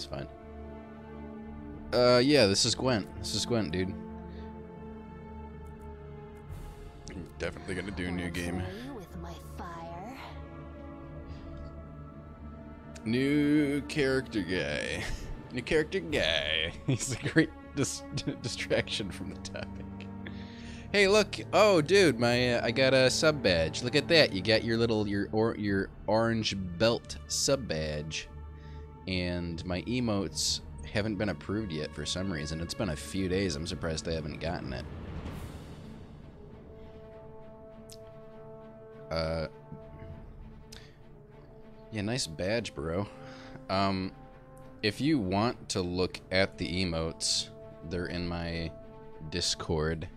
That's fine. Uh, yeah, this is Gwent. This is Gwent, dude. I'm definitely gonna do a new game. New character guy. New character guy. He's a great dis distraction from the topic. Hey, look! Oh, dude, my uh, I got a sub badge. Look at that. You got your little your or your orange belt sub badge, and my emotes haven't been approved yet for some reason. It's been a few days. I'm surprised they haven't gotten it. Uh, yeah, nice badge, bro. Um, if you want to look at the emotes, they're in my Discord.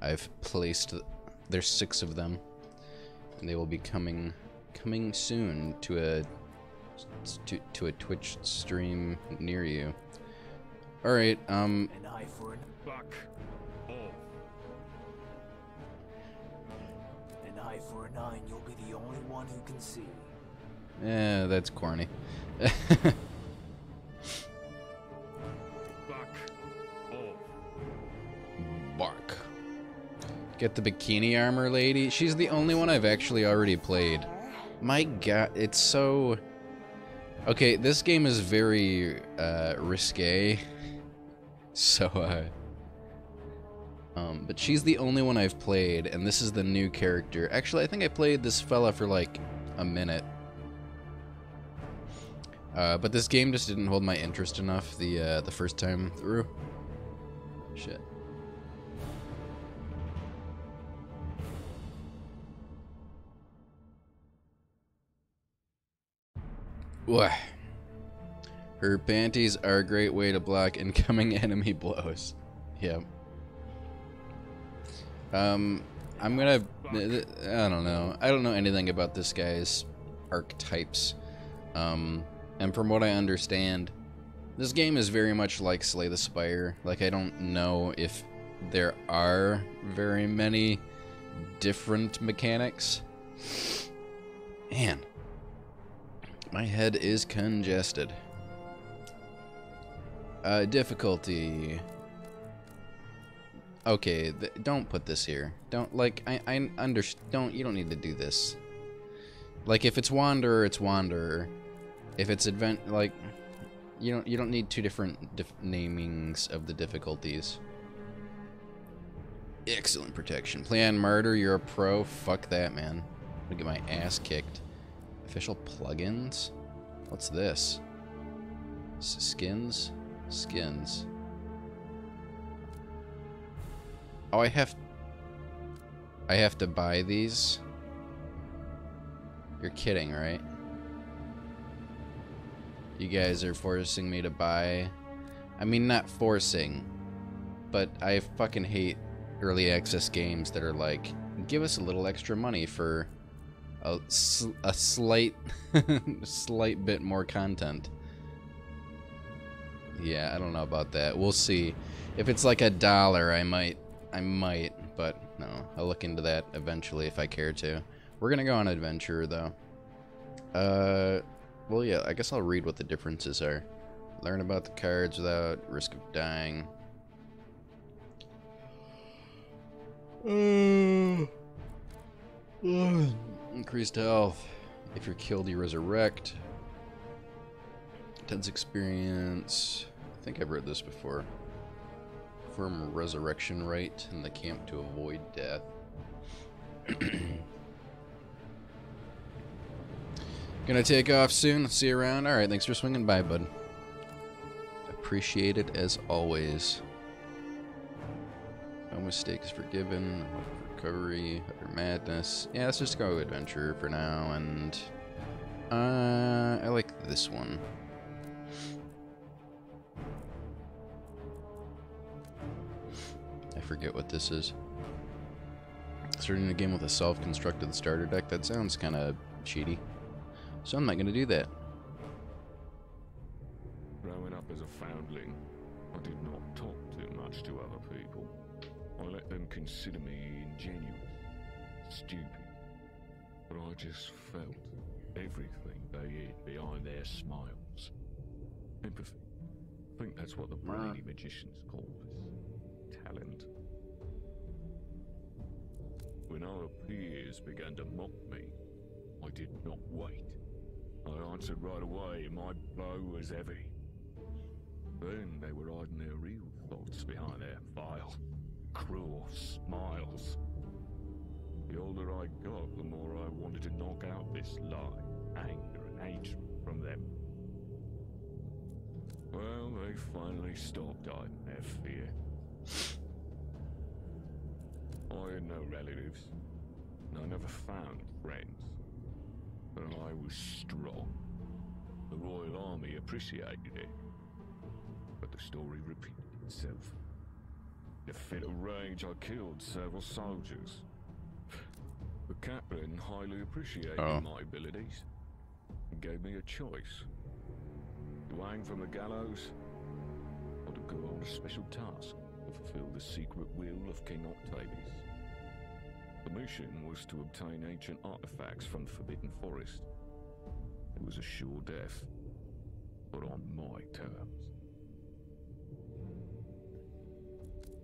I've placed, there's six of them, and they will be coming, coming soon to a, to, to a Twitch stream near you. All right, um. An eye for an buck. Oh. An eye for an eye, and you'll be the only one who can see. Yeah, that's corny. Bark. Get the bikini armor lady. She's the only one I've actually already played. My god, it's so... Okay, this game is very uh, risque. So, uh... Um, but she's the only one I've played, and this is the new character. Actually, I think I played this fella for like a minute. Uh, but this game just didn't hold my interest enough the uh, the first time through. Shit. Wah. Her panties are a great way to block incoming enemy blows. Yep. Um, I'm gonna... I don't know. I don't know anything about this guy's archetypes. Um, and from what I understand, this game is very much like Slay the Spire. Like, I don't know if there are very many different mechanics. Man, my head is congested. Uh, difficulty. Okay, don't put this here. Don't, like, I, I under, don't, you don't need to do this. Like, if it's Wanderer, it's Wanderer. If it's Advent, like, you don't, you don't need two different namings of the difficulties. Excellent protection. Plan murder, you're a pro. Fuck that, man. I'm gonna get my ass kicked. Official plugins? What's this? Skins? Skins. Oh, I have... I have to buy these? You're kidding, right? You guys are forcing me to buy... I mean, not forcing. But I fucking hate early access games that are like, give us a little extra money for a, a slight, slight bit more content. Yeah, I don't know about that. We'll see. If it's like a dollar, I might, I might, but no, I'll look into that eventually if I care to. We're gonna go on adventure though. Uh, well, yeah, I guess I'll read what the differences are. Learn about the cards without risk of dying. Increased health. If you're killed, you resurrect. Intense experience. I think I've read this before. Firm resurrection rate in the camp to avoid death. Gonna take off soon. See you around. Alright, thanks for swinging by, bud. Appreciate it as always. No mistakes forgiven recovery, madness. Yeah, let's just go adventure for now, and uh, I like this one. I forget what this is. Starting a game with a self-constructed starter deck, that sounds kind of cheaty. So I'm not going to do that. Growing up as a foundling, I did not talk too much to other people. I let them consider me ingenuous, stupid. But I just felt everything they hid behind their smiles. Empathy. I think that's what the brainy magicians call this. Talent. When our peers began to mock me, I did not wait. I answered right away, my blow was heavy. Then they were hiding their real thoughts behind their vile, cruel smiles. The older I got, the more I wanted to knock out this lie, anger, and hatred from them. Well, they finally stopped hiding their fear. I had no relatives, and I never found friends. But I was strong. The Royal Army appreciated it. But the story repeated itself. In a fit of rage, I killed several soldiers. The captain highly appreciated Oh. my abilities and gave me a choice. To hang from the gallows or to go on a special task to fulfill the secret will of King Octavius. The mission was to obtain ancient artifacts from the Forbidden Forest. It was a sure death, but on my terms.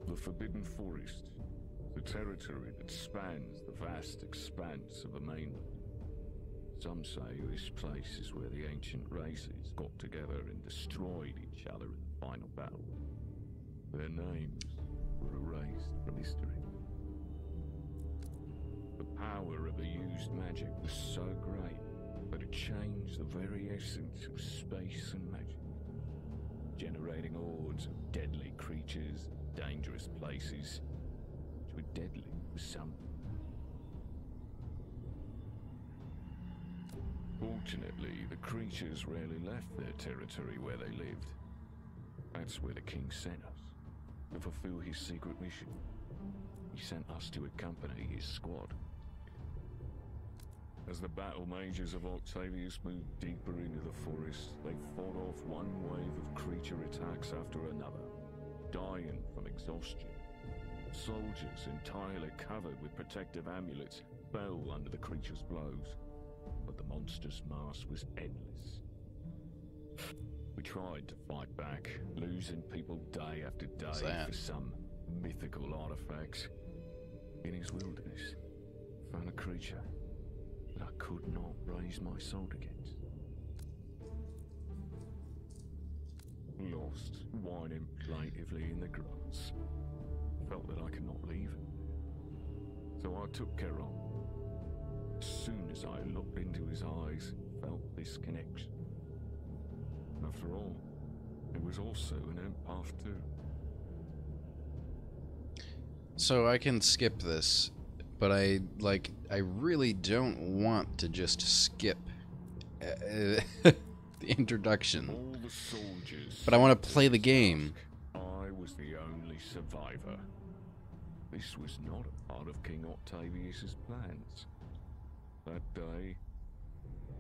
The Forbidden Forest, the territory that spans the vast expanse of the mainland. Some say this place is where the ancient races got together and destroyed each other in the final battle. Their names were erased from history. The power of the used magic was so great that it changed the very essence of space and magic, generating hordes of deadly creatures, dangerous places, which were deadly some. Fortunately, the creatures rarely left their territory where they lived. That's where the king sent us, to fulfill his secret mission. He sent us to accompany his squad. As the battle mages of Octavius moved deeper into the forest, they fought off one wave of creature attacks after another, dying from exhaustion. Soldiers, entirely covered with protective amulets, fell under the creature's blows, but the monster's mass was endless. We tried to fight back, losing people day after day for some mythical artifacts. In his wilderness, found a creature that I could not raise my sword against. Lost, whining plaintively in the grass. Felt that I could not leave. So I took Keron. As soon as I looked into his eyes, felt this connection. After all, it was also an empath too. So I can skip this, but I like I really don't want to just skip the introduction. All the soldiers. But I wanna play the game. I was the only survivor. This was not part of King Octavius's plans. That day,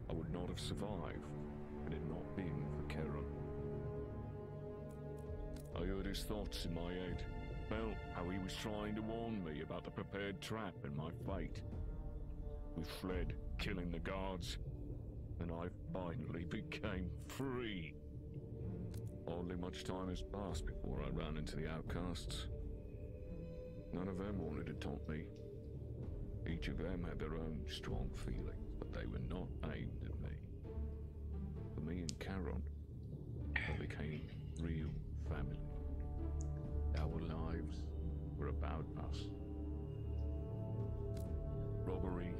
I would not have survived had it not been for Charon. I heard his thoughts in my head, felt how he was trying to warn me about the prepared trap and my fate. We fled, killing the guards, and I finally became free. Hardly much time has passed before I ran into the outcasts. None of them wanted to taunt me. Each of them had their own strong feelings, but they were not aimed at me. For me and Charon, we became real family. Our lives were about us. Robbery,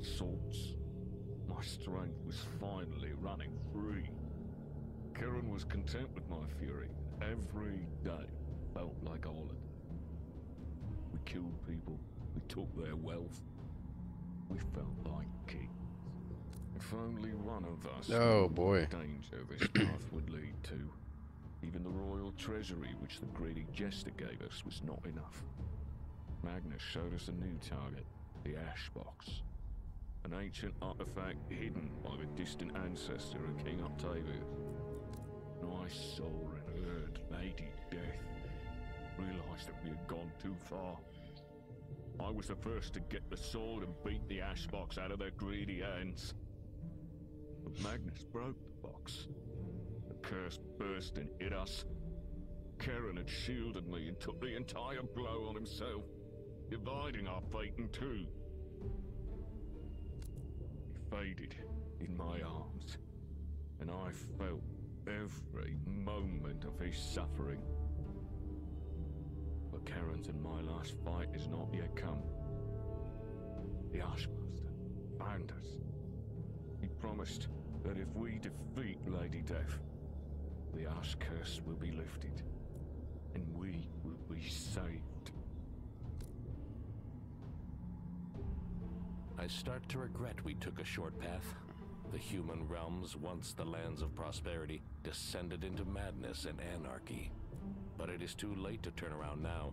assaults. My strength was finally running free. Karen was content with my fury. Every day felt like a holiday. We killed people. We took their wealth. We felt like kings. If only one of us Oh, boy. danger this path would lead to. Even the royal treasury which the greedy jester gave us was not enough. Magnus showed us a new target, the ash box. An ancient artifact hidden by the distant ancestor of King Octavius. And I saw and heard Lady Death. Realized that we had gone too far. I was the first to get the sword and beat the ash box out of their greedy hands. But Magnus broke the box. The curse burst and hit us. Karen had shielded me and took the entire blow on himself, dividing our fate in two. In my arms, and I felt every moment of his suffering. But Karen's and my last fight is not yet come. The Archmaster found us. He promised that if we defeat Lady Death, the Ash curse will be lifted, and we will be saved. I start to regret we took a short path. The human realms, once the lands of prosperity, descended into madness and anarchy. But it is too late to turn around now.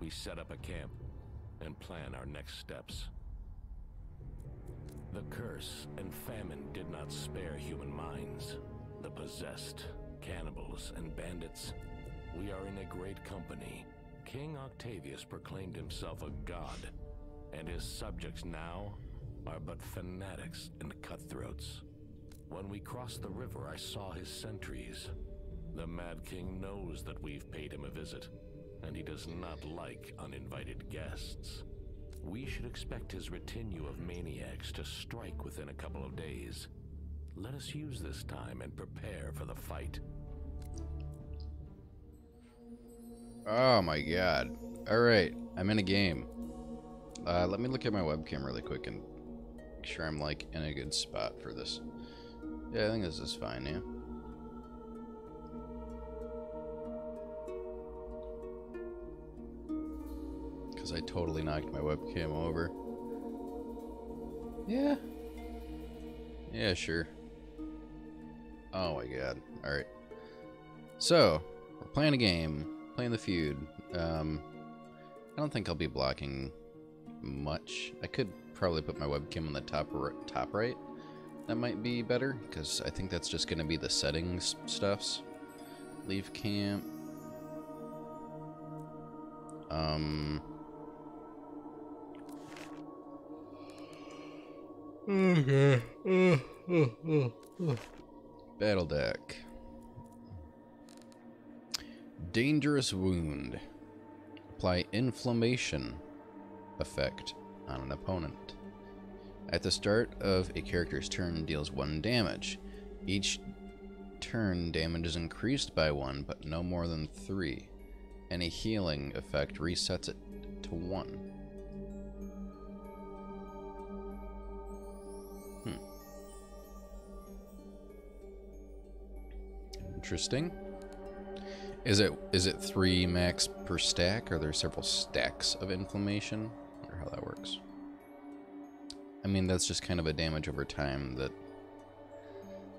We set up a camp and plan our next steps. The curse and famine did not spare human minds. The possessed, cannibals, and bandits. We are in a great company. King Octavius proclaimed himself a god, and his subjects now are but fanatics and cutthroats. When we crossed the river, I saw his sentries. The Mad King knows that we've paid him a visit, and he does not like uninvited guests. We should expect his retinue of maniacs to strike within a couple of days. Let us use this time and prepare for the fight. Oh my god. Alright, I'm in a game. Uh, let me look at my webcam really quick and make sure I'm like in a good spot for this. Yeah, I think this is fine, yeah. Because I totally knocked my webcam over. Yeah. Yeah, sure. Oh my god. Alright. So, we're playing a game. Playing the feud. Um, I don't think I'll be blocking much. I could probably put my webcam on the top top right. That might be better, because I think that's just going to be the settings stuffs. Leave camp. Um... Okay. Battle deck. Dangerous wound. Apply inflammation effect on an opponent. At the start of a character's turn deals one damage. Each turn damage is increased by one, but no more than three. Any healing effect resets it to one. Hmm. Interesting. Is it is it three max per stack? Are there several stacks of inflammation? I wonder how that works. I mean, that's just kind of a damage over time that...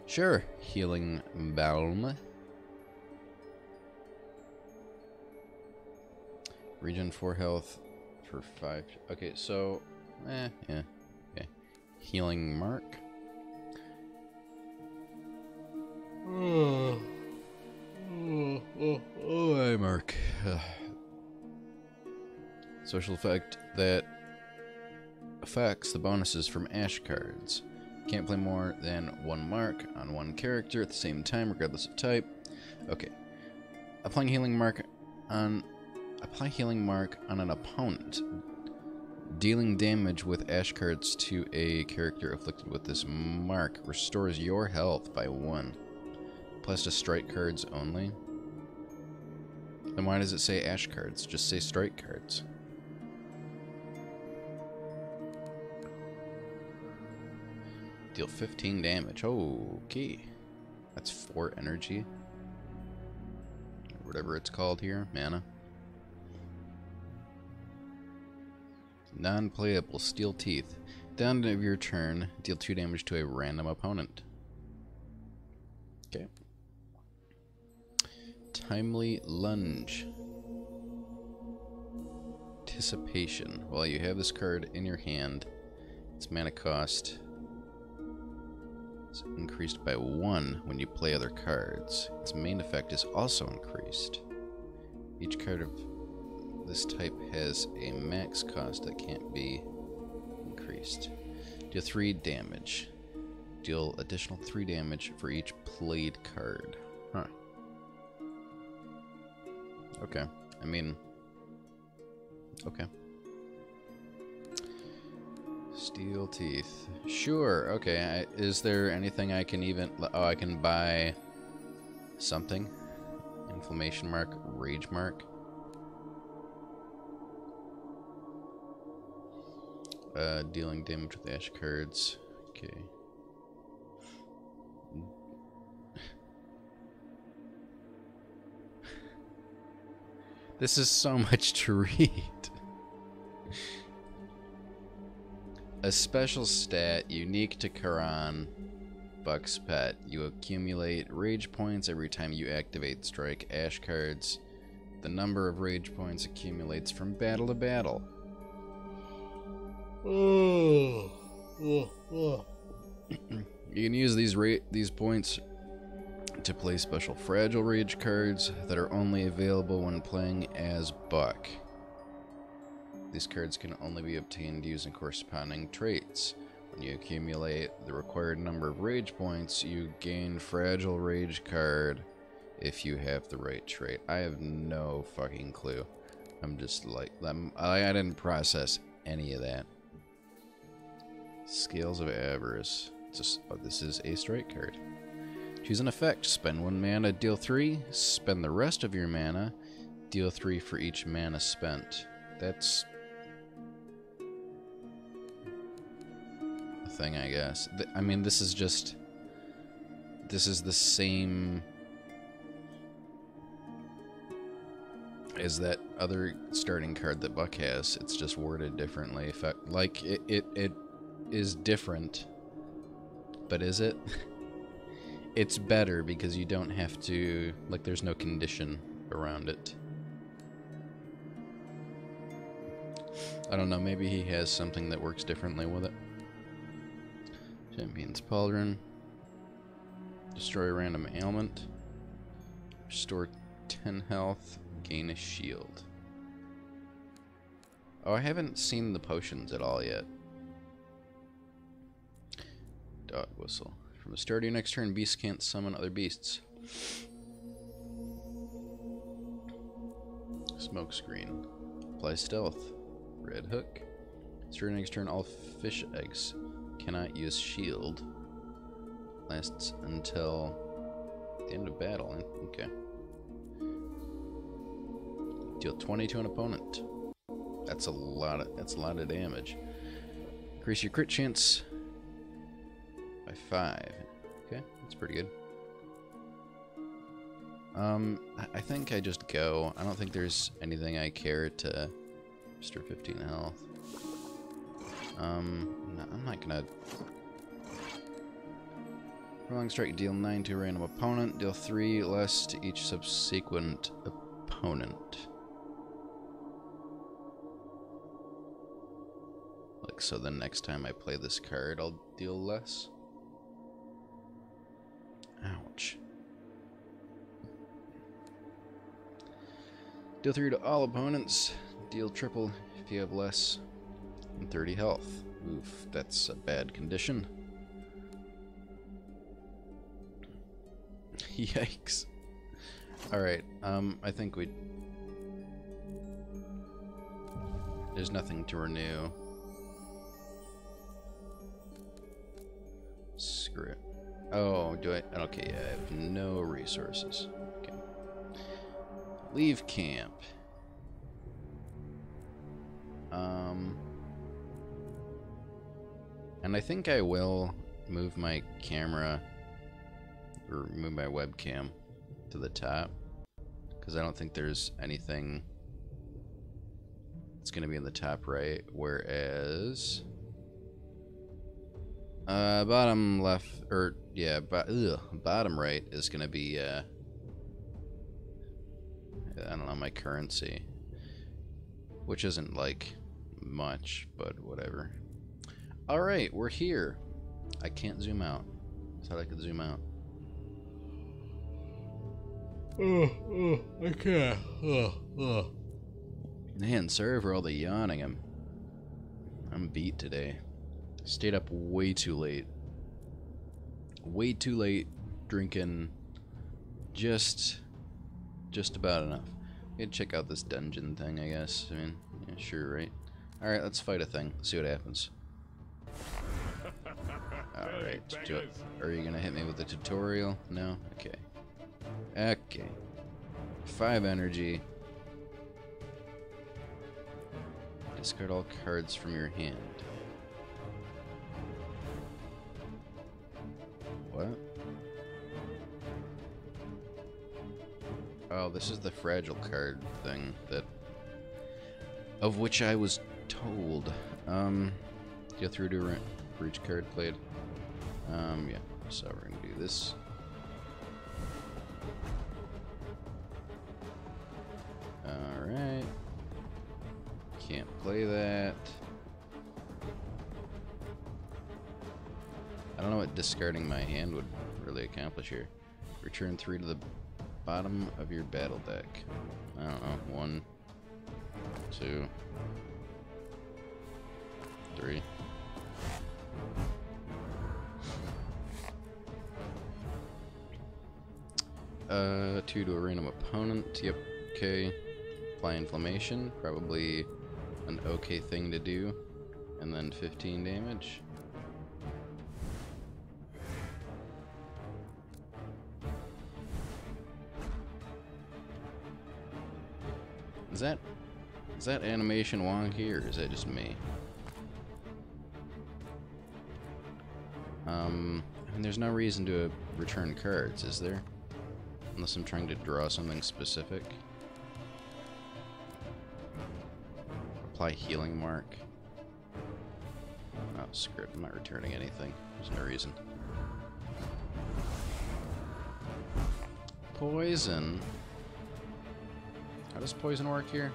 Sure, healing balm. Regen 4 health for 5. Okay, so... Eh, yeah. Okay. Healing mark. Oh, oh, oh, oh, hi, Mark. Social effect that affects the bonuses from Ash cards. Can't play more than one mark on one character at the same time, regardless of type. Okay. Applying healing mark on apply healing mark on an opponent. Dealing damage with ash cards to a character afflicted with this mark restores your health by one. Plus to strike cards only. Then why does it say ash cards? Just say strike cards. Deal 15 damage. Okay. That's 4 energy. Whatever it's called here. Mana. Non-playable. Steel Teeth. Down of your turn, deal 2 damage to a random opponent. Okay. Timely Lunge. Anticipation. While you have this card in your hand, its mana cost is increased by 1 when you play other cards. Its main effect is also increased. Each card of this type has a max cost that can't be increased. Deal 3 damage. Deal additional 3 damage for each played card. Huh. Okay. I mean... Okay. Steel teeth. Sure. Okay. I, is there anything I can even? Oh, I can buy something. Inflammation mark. Rage mark. Uh, dealing damage with ash cards. Okay. This is so much to read. A special stat unique to Karan, Buck's Pet. You accumulate rage points every time you activate strike ash cards. The number of rage points accumulates from battle to battle. you can use these ra- these points to play special fragile rage cards that are only available when playing as Buck. These cards can only be obtained using corresponding traits. When you accumulate the required number of rage points, you gain fragile rage card if you have the right trait. I have no fucking clue. I'm just like I'm, I didn't process any of that. Scales of Avarice. Just, oh, this is a strike card. Choose an effect. Spend one mana, deal three. Spend the rest of your mana, deal three for each mana spent. That's thing, I guess. Th- I mean, this is just. This is the same as that other starting card that Buck has. It's just worded differently. Effect like it, it, it is different, but is it? it's better because you don't have to like there's no condition around it. I don't know, maybe he has something that works differently with it. Champion's Pauldron. Destroy random ailment. Restore 10 health. Gain a shield. Oh, I haven't seen the potions at all yet. Dog whistle. From the start of your next turn, beasts can't summon other beasts. Smoke screen. Apply stealth. Red hook. Start your next turn, all fish eggs cannot use shield. Lasts until the end of battle. Okay. Deal 20 to an opponent. That's a lot of that's a lot of damage. Increase your crit chance by five. Okay, that's pretty good. Um, I think I just go. I don't think there's anything I care to restore 15 health. Um, no, I'm not gonna. Prolonged strike, deal 9 to a random opponent, deal 3 less to each subsequent opponent. Like, so the next time I play this card, I'll deal less. Ouch. Deal 3 to all opponents. Deal triple if you have less than 30 health. Oof, that's a bad condition. Yikes. Alright, um, I think we... There's nothing to renew. Screw it. Oh, do I? Okay, I have no resources. Okay. Leave camp. Um, and I think I will move my camera or move my webcam to the top because I don't think there's anything that's going to be in the top right. Whereas, uh, bottom left or yeah, but ugh, bottom right is going to be uh, I don't know my currency, which isn't like much, but whatever. Alright, we're here. I can't zoom out. I thought I could zoom out. Oh, oh, I can't. Oh, oh. Man, sorry for all the yawning. I'm I'm beat today. Stayed up way too late. Way too late drinking just just about enough. We'd check out this dungeon thing, I guess. I mean, yeah, sure, right? Alright, let's fight a thing. See what happens. Alright, are you gonna hit me with the tutorial? No? Okay. Okay. Five energy. Discard all cards from your hand. What? Oh, this is the fragile card thing that of which I was told. Um, go through to a for each card played. Um, yeah. So we're gonna do this. All right. Can't play that. I don't know what discarding my hand would really accomplish here. Return three to the bottom of your battle deck. I don't know. One, two, three. Uh, two to a random opponent. Yep. Okay. Apply inflammation. Probably an okay thing to do. And then 15 damage. Is that is that animation wonky or is that just me? Um, mean, there's no reason to return cards, is there? Unless I'm trying to draw something specific. Apply healing mark. Oh, screw it. I'm not returning anything. There's no reason. Poison. How does poison work here?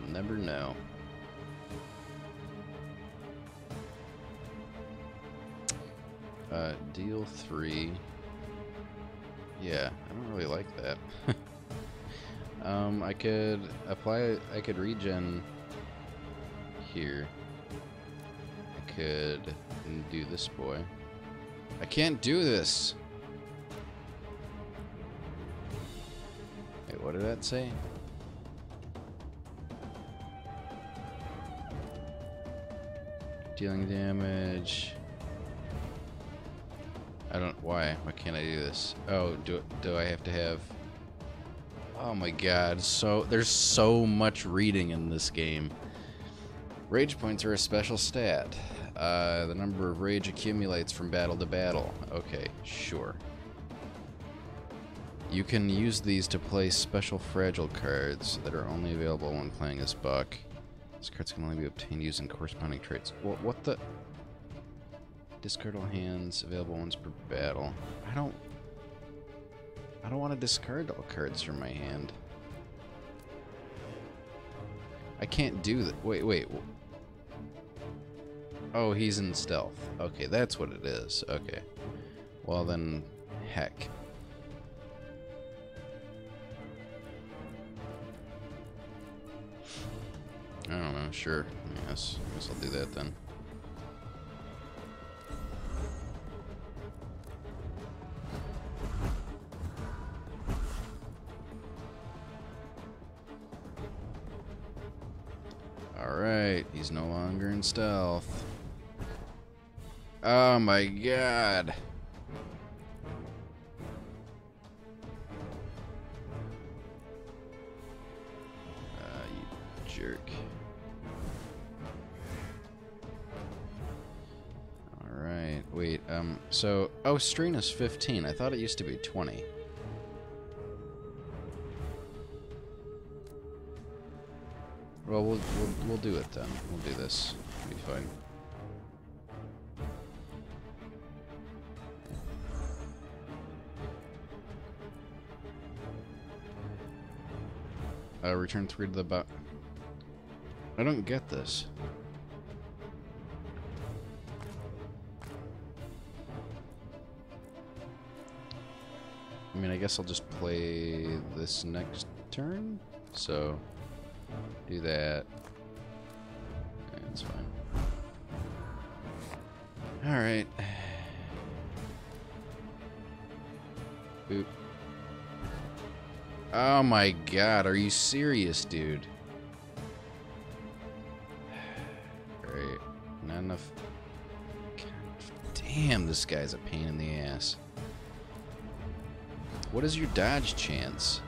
We'll never know. Uh, deal three. Yeah, I don't really like that. um, I could apply, I could regen here. I could do this boy. I can't do this! Wait, what did that say? Dealing damage. I don't. Why? Why can't I do this? Oh, do do I have to have? Oh my God! So there's so much reading in this game. Rage points are a special stat. Uh, the number of rage accumulates from battle to battle. Okay, sure. You can use these to play special fragile cards that are only available when playing as Buck. These cards can only be obtained using corresponding traits. What, what the? Discard all hands, available ones per battle. I don't... I don't want to discard all cards from my hand. I can't do that. Wait, wait. Oh, he's in stealth. Okay, that's what it is. Okay. Well then, heck. I don't know, sure. Yes, I guess I'll do that then. Stealth. Oh my god. Uh, you jerk. Alright, wait, um, so, oh, Strain is 15. I thought it used to be 20. Do it then. We'll do this. It'll be fine. Uh, return three to the back. I don't get this. I mean, I guess I'll just play this next turn. So, do that. Alright. Boop. Oh my god, are you serious, dude? Not enough. God, damn, this guy's a pain in the ass. What is your dodge chance?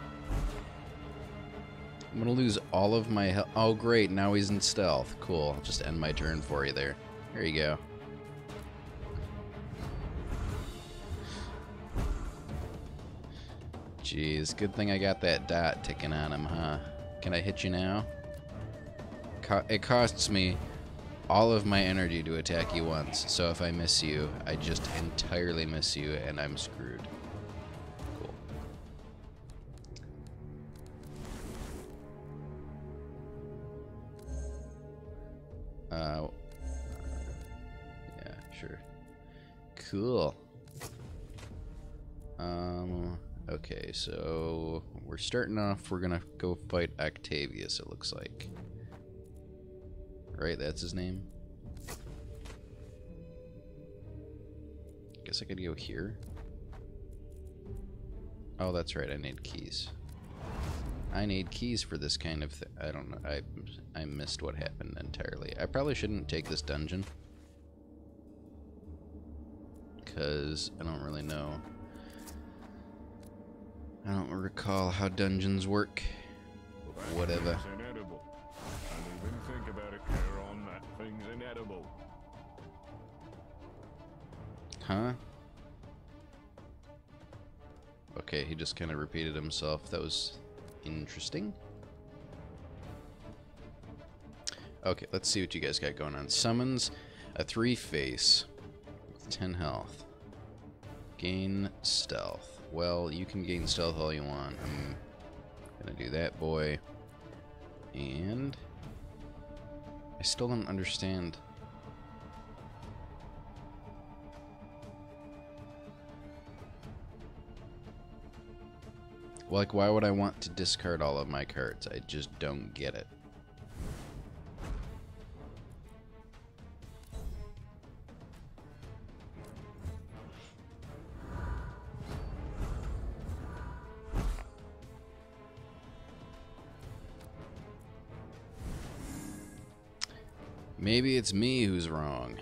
I'm gonna lose all of my health. Oh, great, now he's in stealth. Cool, I'll just end my turn for you there. There you go. Jeez, good thing I got that dot ticking on him, huh? Can I hit you now? Co it costs me all of my energy to attack you once, so if I miss you, I just entirely miss you and I'm screwed. So we're starting off, we're gonna go fight Octavius, it looks like. Right, that's his name? Guess I could go here. Oh, that's right, I need keys. I need keys for this kind of thing. I don't know. I, I missed what happened entirely. I probably shouldn't take this dungeon. Because I don't really know. I don't recall how dungeons work. Whatever. Huh? Okay, he just kind of repeated himself. That was interesting. Okay, let's see what you guys got going on. Summons a three face with 10 health. Gain stealth. Well, you can gain stealth all you want. I'm gonna do that, boy. And I still don't understand. Like, why would I want to discard all of my cards? I just don't get it. Maybe it's me who's wrong.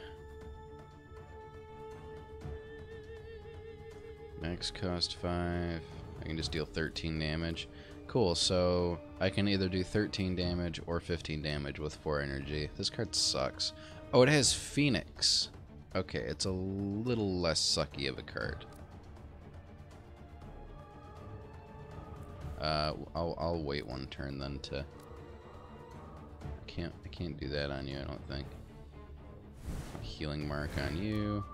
Max cost 5. I can just deal 13 damage. Cool, so I can either do 13 damage or 15 damage with 4 energy. This card sucks. Oh, it has Phoenix. Okay, it's a little less sucky of a card. Uh, I'll, I'll wait one turn then to... Can't, I can't do that on you, I don't think. Healing mark on you.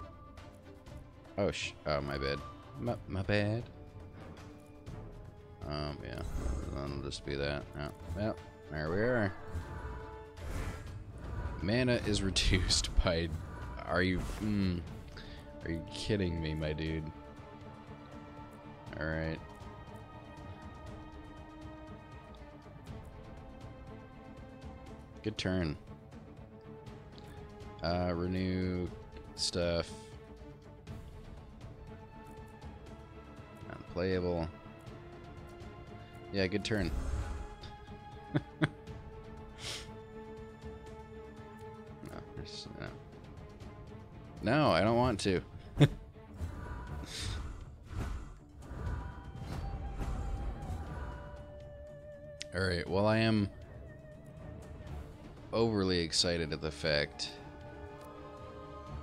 Oh, sh oh, my bad. My, my bad. Um, yeah, that'll just be that. Yeah, well, there we are. Mana is reduced by. Are you? Mm, are you kidding me, my dude? All Good turn. Uh, renew stuff. Unplayable. Yeah, good turn. no, no. no, I don't want to. Alright, well I am overly excited at the fact...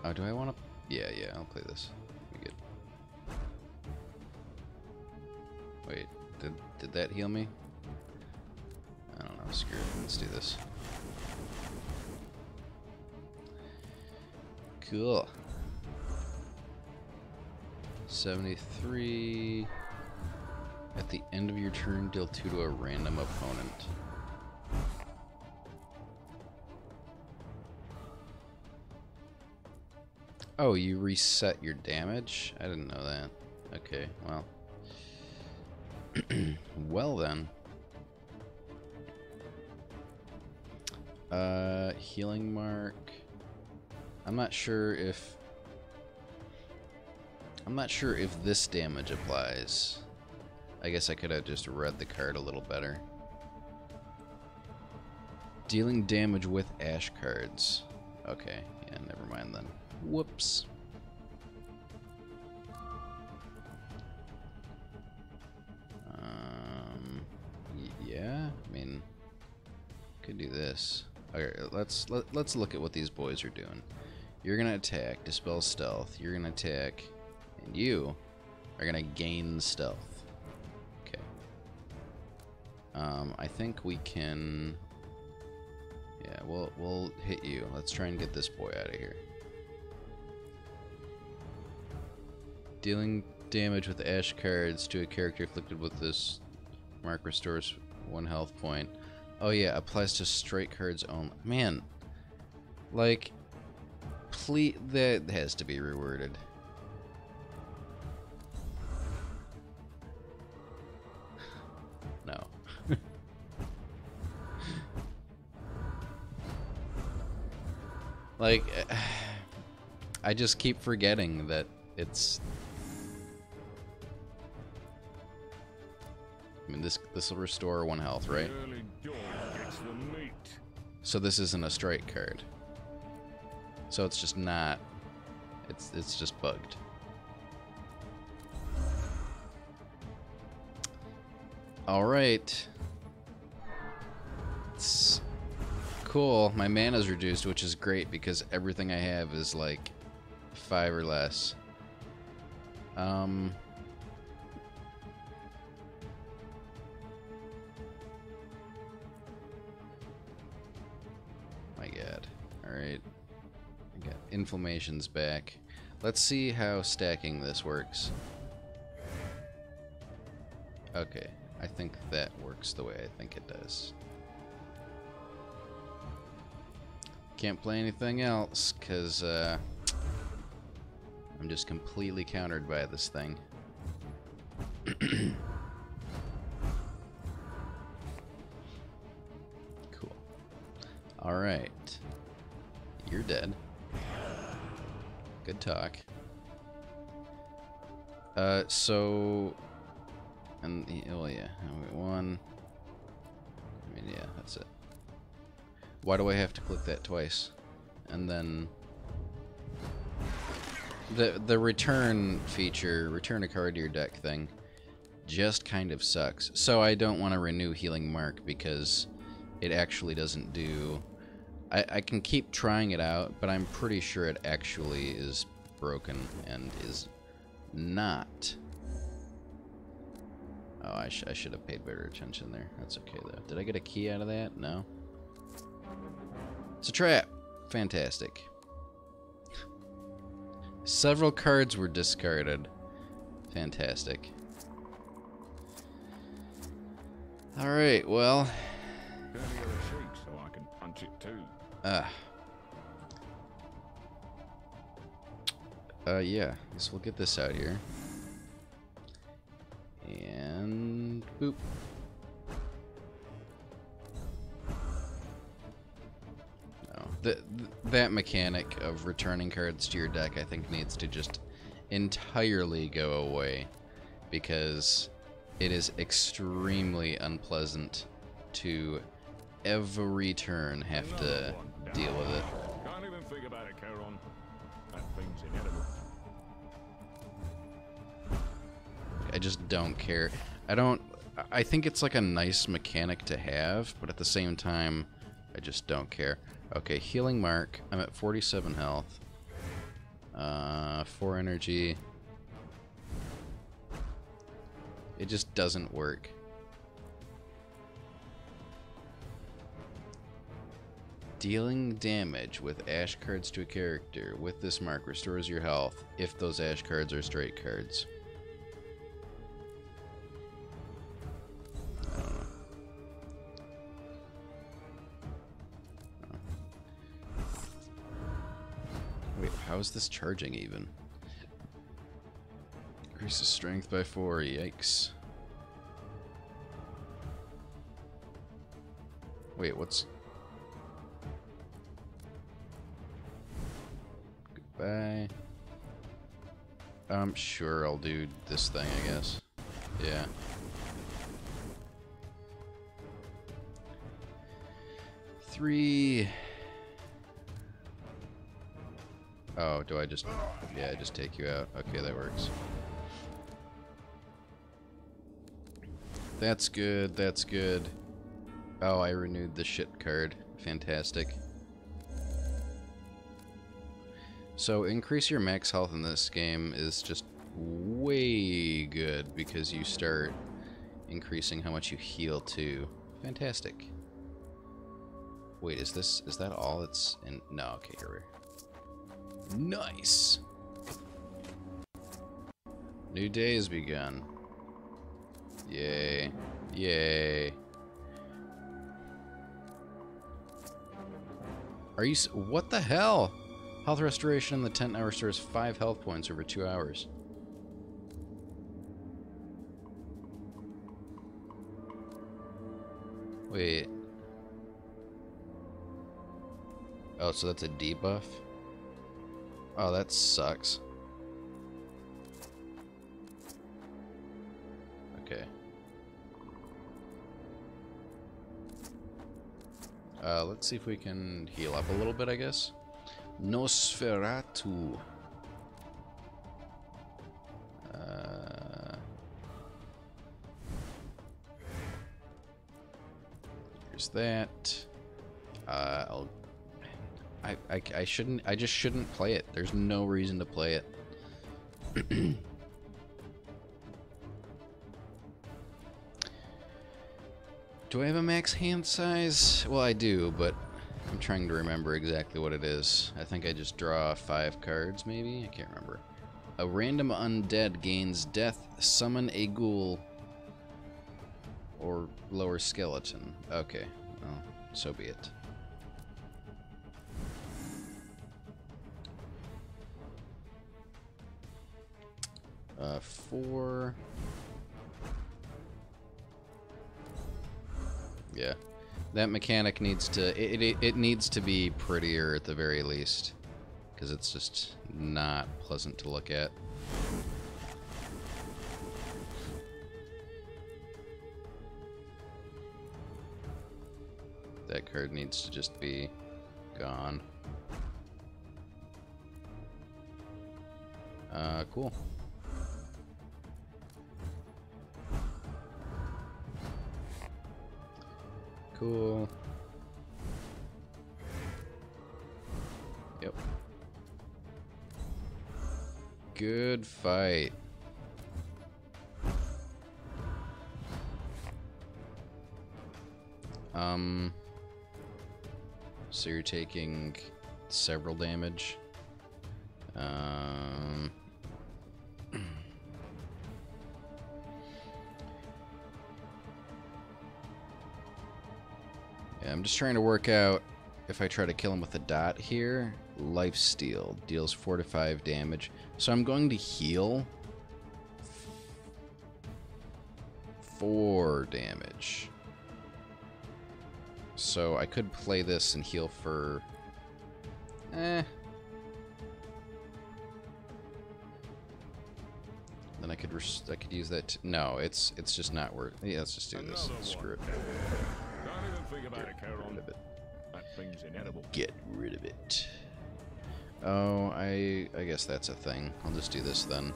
Oh, do I want to... Yeah, yeah, I'll play this. Wait, did, did that heal me? I don't know, screw it, let's do this. Cool. 73. At the end of your turn, deal 2 to a random opponent. Oh, you reset your damage? I didn't know that. Okay, well. well then. Uh, healing mark. I'm not sure if... I'm not sure if this damage applies. I guess I could have just read the card a little better. Dealing damage with ash cards. Okay, yeah, never mind then. Whoops. Um, yeah, I mean, could do this. Okay, let's let, let's look at what these boys are doing. You're gonna attack, dispel stealth. You're gonna attack, and you are gonna gain stealth. Okay. Um, I think we can. Yeah, we'll we'll hit you. Let's try and get this boy out of here. Dealing damage with ash cards to a character afflicted with this mark restores one health point. Oh yeah, applies to strike cards only. Man, like, please, that has to be reworded. Like, I just keep forgetting that it's. I mean, this this will restore one health, right? Early dawn gets the meat. So this isn't a strike card. So it's just not. It's it's just bugged. All right. Cool. My mana's reduced, which is great because everything I have is like five or less. Um. My god. Alright. I got inflammation's back. Let's see how stacking this works. Okay. I think that works the way I think it does. Can't play anything else, because, uh... I'm just completely countered by this thing. cool. Alright. You're dead. Good talk. Uh, so... And, oh yeah, one... I mean, yeah, that's it. Why do I have to click that twice? And then... The, the return feature, return a card to your deck thing, just kind of sucks. So I don't want to renew Healing Mark because it actually doesn't do... I, I can keep trying it out, but I'm pretty sure it actually is broken and is not. Oh, I, sh I should have paid better attention there. That's okay, though. Did I get a key out of that? No. It's a trap. Fantastic. Several cards were discarded. Fantastic. Alright, well... So I can punch it too? Uh, uh, yeah. Guess we'll get this out here. And boop. No, th th that mechanic of returning cards to your deck, I think, needs to just entirely go away because it is extremely unpleasant to every turn have to deal with it. Can't even think about it. That thing's inedible. I just don't care. I don't. I think it's like a nice mechanic to have, but at the same time, I just don't care. Okay, healing mark. I'm at 47 health. Uh, 4 energy. It just doesn't work. Dealing damage with ash cards to a character with this mark restores your health if those ash cards are strike cards. How is this charging even? Increases strength by four, yikes. Wait, what's... Goodbye. I'm sure I'll do this thing, I guess. Yeah. Three... Oh, do I just... Yeah, I just take you out. Okay, that works. That's good, that's good. Oh, I renewed the shit card. Fantastic. So, increase your max health in this game is just way good because you start increasing how much you heal too. Fantastic. Wait, is this, is that all it's in? No, okay, here we Nice. New day has begun. Yay. Yay. Are you... What the hell? Health restoration in the tent now restores 5 health points over 2 hours. Wait. Oh, so that's a debuff? Oh, that sucks. Okay. Uh, let's see if we can heal up a little bit, I guess. Nosferatu. Uh, here's that. I, I, I shouldn't, I just shouldn't play it. There's no reason to play it. do I have a max hand size? Well, I do, but I'm trying to remember exactly what it is. I think I just draw five cards, maybe? I can't remember. A random undead gains death, summon a ghoul, or lower skeleton. Okay, well, so be it. Uh, four. Yeah. That mechanic needs to, it, it, it needs to be prettier at the very least. Because it's just not pleasant to look at. That card needs to just be gone. Uh, cool. Cool. Yep. Good fight. Um, so you're taking several damage. Um, I'm just trying to work out if I try to kill him with a dot here. Life steal deals 4 to 5 damage. So I'm going to heal 4 damage. So I could play this and heal for... Eh. Then I could I could use that. no, it's it's just not worth. Yeah, let's just do this. Screw it. Think about it, That thing's inedible. Get rid of it. Oh, I I guess that's a thing. I'll just do this then.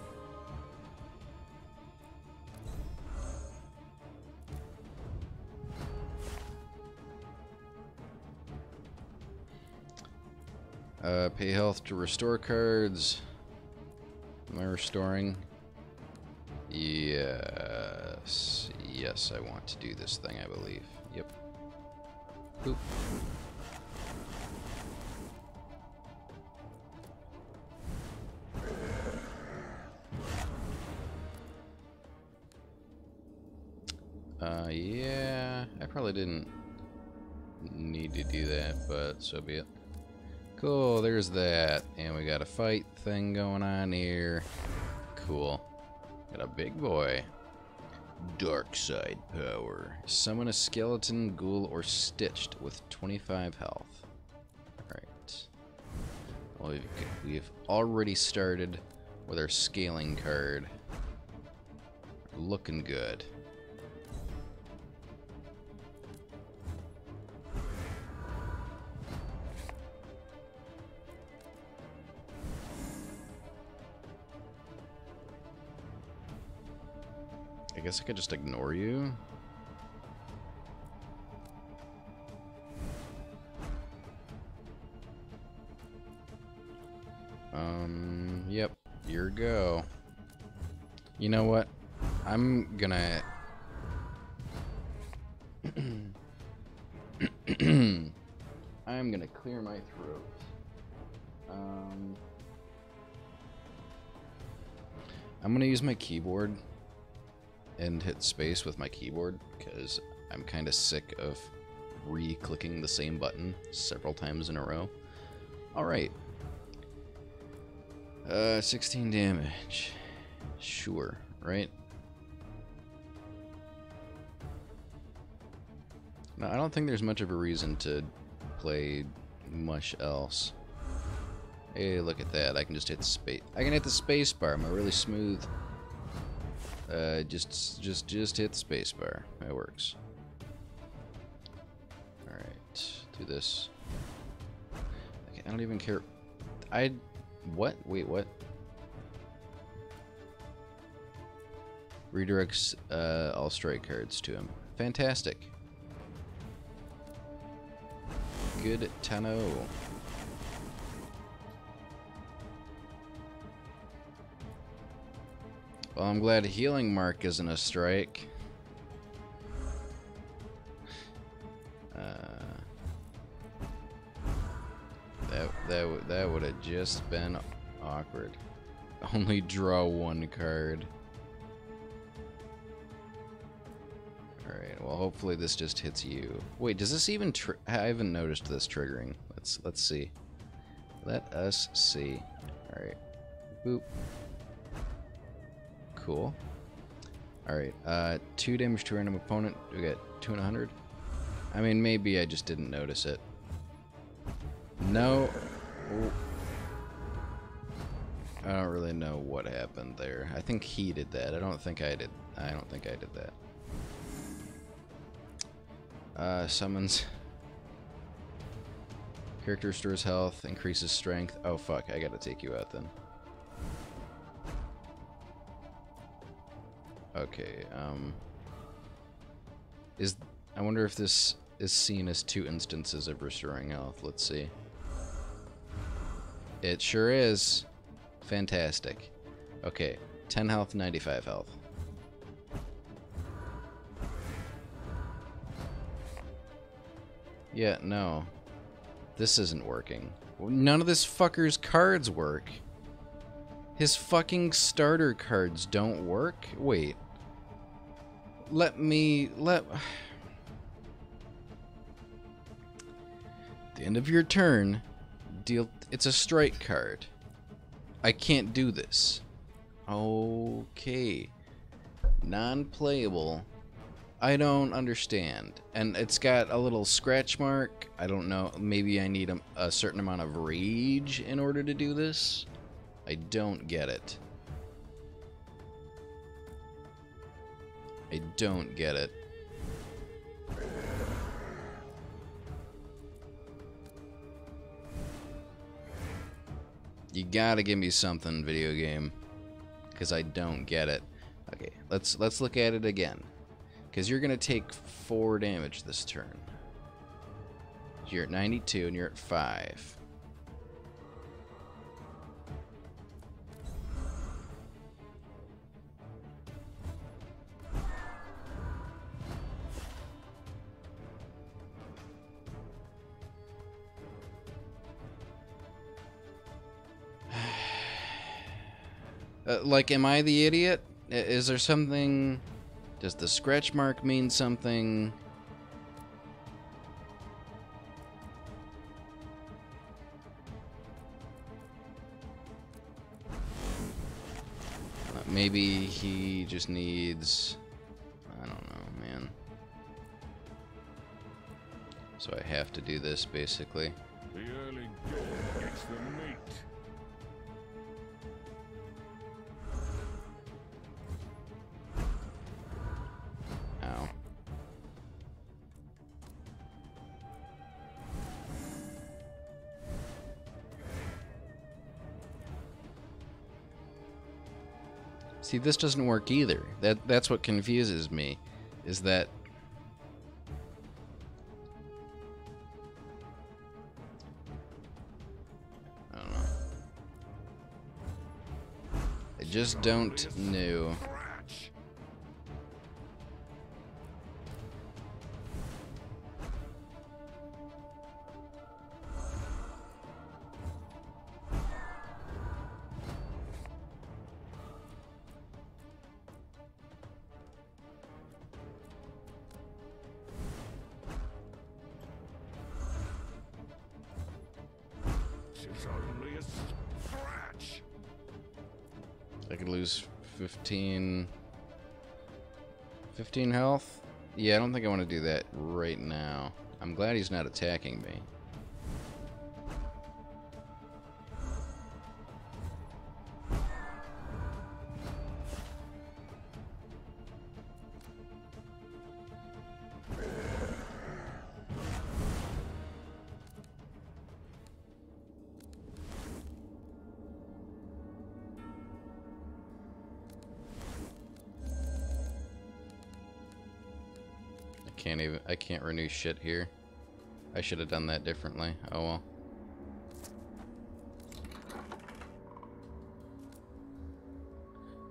Uh, pay health to restore cards. Am I restoring? Yes. Yes, I want to do this thing, I believe. Yep. Boop. Uh, yeah, I probably didn't need to do that, but so be it. Cool, there's that. And we got a fight thing going on here. Cool. Got a big boy. Dark side power. Summon a skeleton, ghoul, or stitched with 25 health. Alright. Well, we've, we've already started with our scaling card. Looking good. I guess I could just ignore you. Um, yep, your go. You know what? I'm gonna... I'm gonna clear my throat. Um... I'm gonna use my keyboard and hit space with my keyboard because I'm kind of sick of re-clicking the same button several times in a row. Alright. Uh, 16 damage. Sure, right? Now, I don't think there's much of a reason to play much else. Hey, look at that. I can just hit space. I can hit the space bar. I'm a really smooth. Uh, just, just, just hit the space bar. That works. Alright. Do this. Okay, I don't even care. I... What? Wait, what? Redirects uh, all strike cards to him. Fantastic. Good to Well, I'm glad healing mark isn't a strike. Uh, that that that would have just been awkward. Only draw one card. All right. Well, hopefully this just hits you. Wait, does this even? I haven't noticed this triggering. Let's let's see. Let us see. All right. Boop. Cool. Alright, uh, two damage to random opponent. We got two and a hundred. I mean, maybe I just didn't notice it. No. I don't really know what happened there. I think he did that. I don't think I did. I don't think I did that. Uh, summons. Character restores health, increases strength. Oh fuck, I gotta take you out then. Okay, um... Is... I wonder if this is seen as two instances of restoring health. Let's see. It sure is. Fantastic. Okay, 10 health, 95 health. Yeah, no. This isn't working. None of this fucker's cards work. His fucking starter cards don't work? Wait. Let me... Let... the end of your turn, deal... It's a strike card. I can't do this. Okay. Non-playable. I don't understand. And it's got a little scratch mark. I don't know. Maybe I need a, a certain amount of rage in order to do this. I don't get it. I don't get it. You gotta give me something, video game. Because I don't get it. Okay, let's let's look at it again. Because you're gonna take four damage this turn. You're at 92 and you're at 5. Like, am I the idiot? Is there something... Does the scratch mark mean something? Uh, maybe he just needs... I don't know, man. So I have to do this, basically. The early gets the meat. See, this doesn't work either. That that's what confuses me, is that I don't know. I just don't know. 15 health. Yeah, I don't think I want to do that right now. I'm glad he's not attacking me. Shit here. I should have done that differently. Oh well.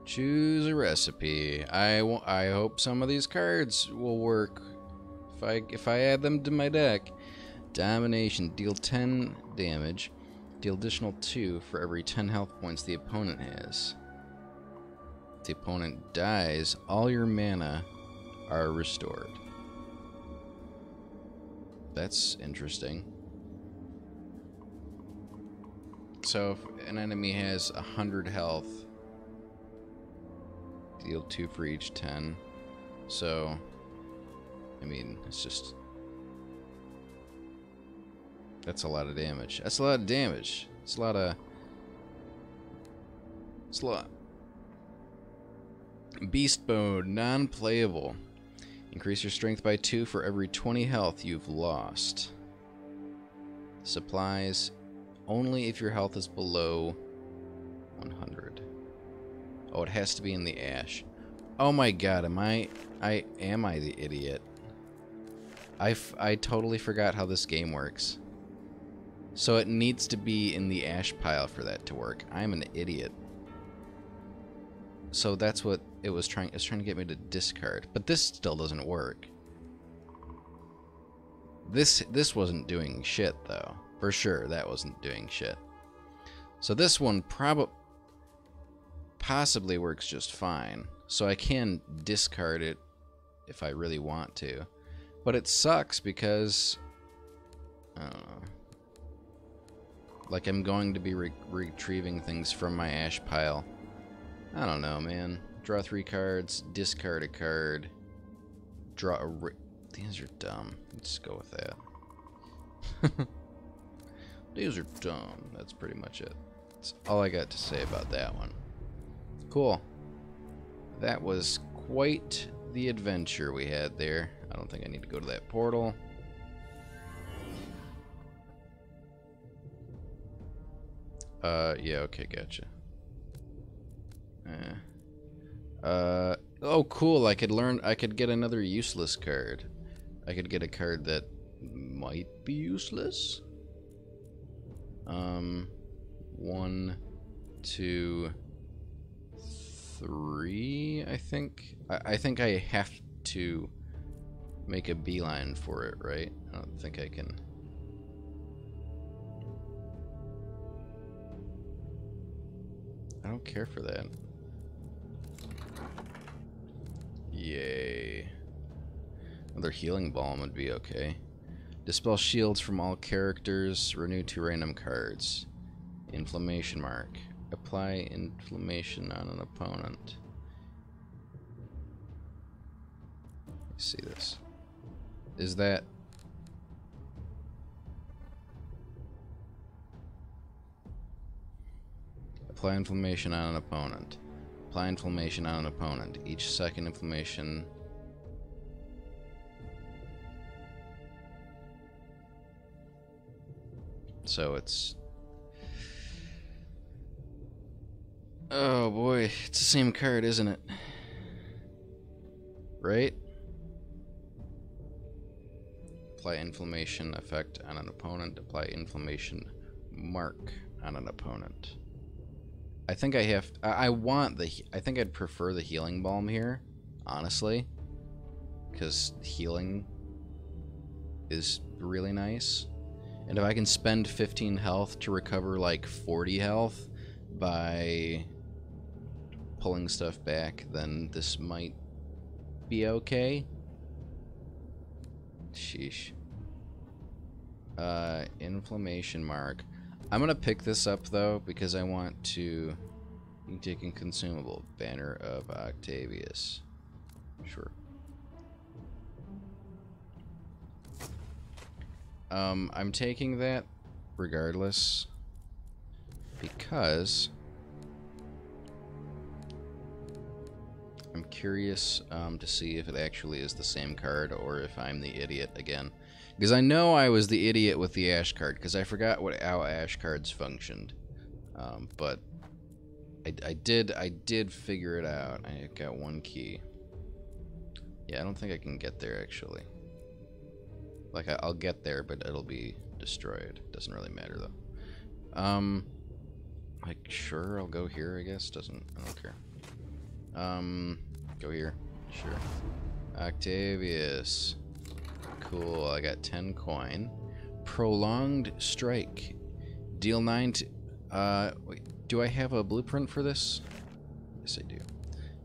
Choose a recipe. I I hope some of these cards will work. If I if I add them to my deck, domination deal 10 damage, deal additional 2 for every 10 health points the opponent has. If the opponent dies, all your mana are restored. That's interesting. So if an enemy has 100 health, deal 2 for each 10. So, I mean, it's just. That's a lot of damage. That's a lot of damage. It's a lot of. It's a lot. Beast mode, non playable. Increase your strength by 2 for every 20 health you've lost. Supplies only if your health is below 100. Oh, it has to be in the ash. Oh my god, am I I am I the idiot? I, I totally forgot how this game works. So it needs to be in the ash pile for that to work. I'm an idiot. So that's what it was trying. It was trying to get me to discard, but this still doesn't work. This this wasn't doing shit though, for sure. That wasn't doing shit. So this one probably possibly works just fine. So I can discard it if I really want to, but it sucks because I. Like I'm going to be re- retrieving things from my ash pile. I don't know, man. Draw three cards, discard a card, draw a. These are dumb. Let's go with that. These are dumb. That's pretty much it. That's all I got to say about that one. Cool. That was quite the adventure we had there. I don't think I need to go to that portal. Uh, yeah, okay, gotcha. Eh. Uh, oh, cool. I could learn. I could get another useless card. I could get a card that might be useless. Um, one, two, three. I think. I, I think I have to make a beeline for it, right? I don't think I can. I don't care for that. Yay. Another healing balm would be okay. Dispel shields from all characters. Renew two random cards. Inflammation mark. Apply inflammation on an opponent. Let's see this. Is that Apply inflammation on an opponent. Apply inflammation on an opponent. Each second inflammation. So it's. Oh boy, it's the same card, isn't it? Right? Apply inflammation effect on an opponent. Apply inflammation mark on an opponent. I think I have. I, I want the. I think I'd prefer the healing balm here, honestly, because healing is really nice. And if I can spend 15 health to recover like 40 health by pulling stuff back, then this might be okay. Sheesh. Uh, inflammation mark. I'm gonna pick this up though because I want to. Take a consumable banner of Octavius. Sure. Um, I'm taking that regardless because I'm curious um, to see if it actually is the same card or if I'm the idiot again. Because I know I was the idiot with the Ash card because I forgot what how Ash cards functioned. Um, but I, I did I did figure it out. I got one key. Yeah, I don't think I can get there actually. Like I, I'll get there, but it'll be destroyed. Doesn't really matter though. Um, like sure, I'll go here. I guess doesn't. I don't care. Um, go here. Sure. Octavius. Cool. I got 10 coin. Prolonged strike. Deal 9 to, uh wait, do I have a blueprint for this? Yes, I do.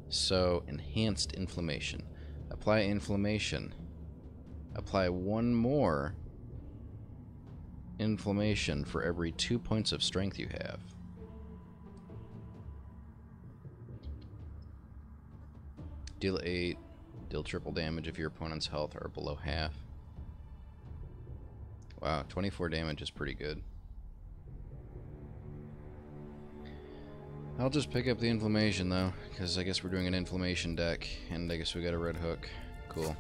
So, enhanced inflammation. Apply inflammation. Apply one more inflammation for every 2 points of strength you have. Deal 8. Deal triple damage if your opponent's health are below half. Wow, 24 damage is pretty good. I'll just pick up the inflammation though, because I guess we're doing an inflammation deck, and I guess we got a red hook. Cool.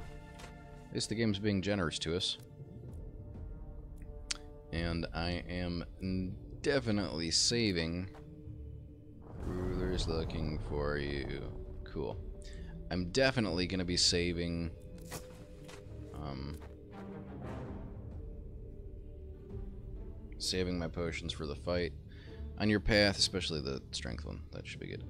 At least the game's being generous to us. And I am definitely saving. Ruler's looking for you. Cool. I'm definitely going to be saving. Um, saving my potions for the fight. On your path, especially the strength one. That should be good.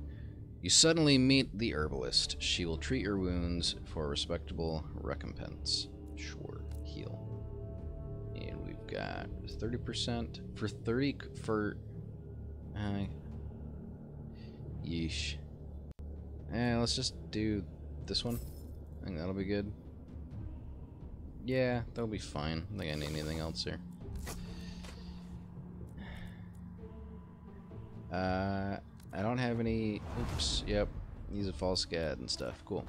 You suddenly meet the herbalist. She will treat your wounds for a respectable recompense. Sure. Heal. And we've got 30% for 30 for. Uh, yeesh. Eh, let's just do this one. I think that'll be good. Yeah, that'll be fine. I don't think I need anything else here. Uh, I don't have any. Oops. Yep. Use a false scad and stuff. Cool.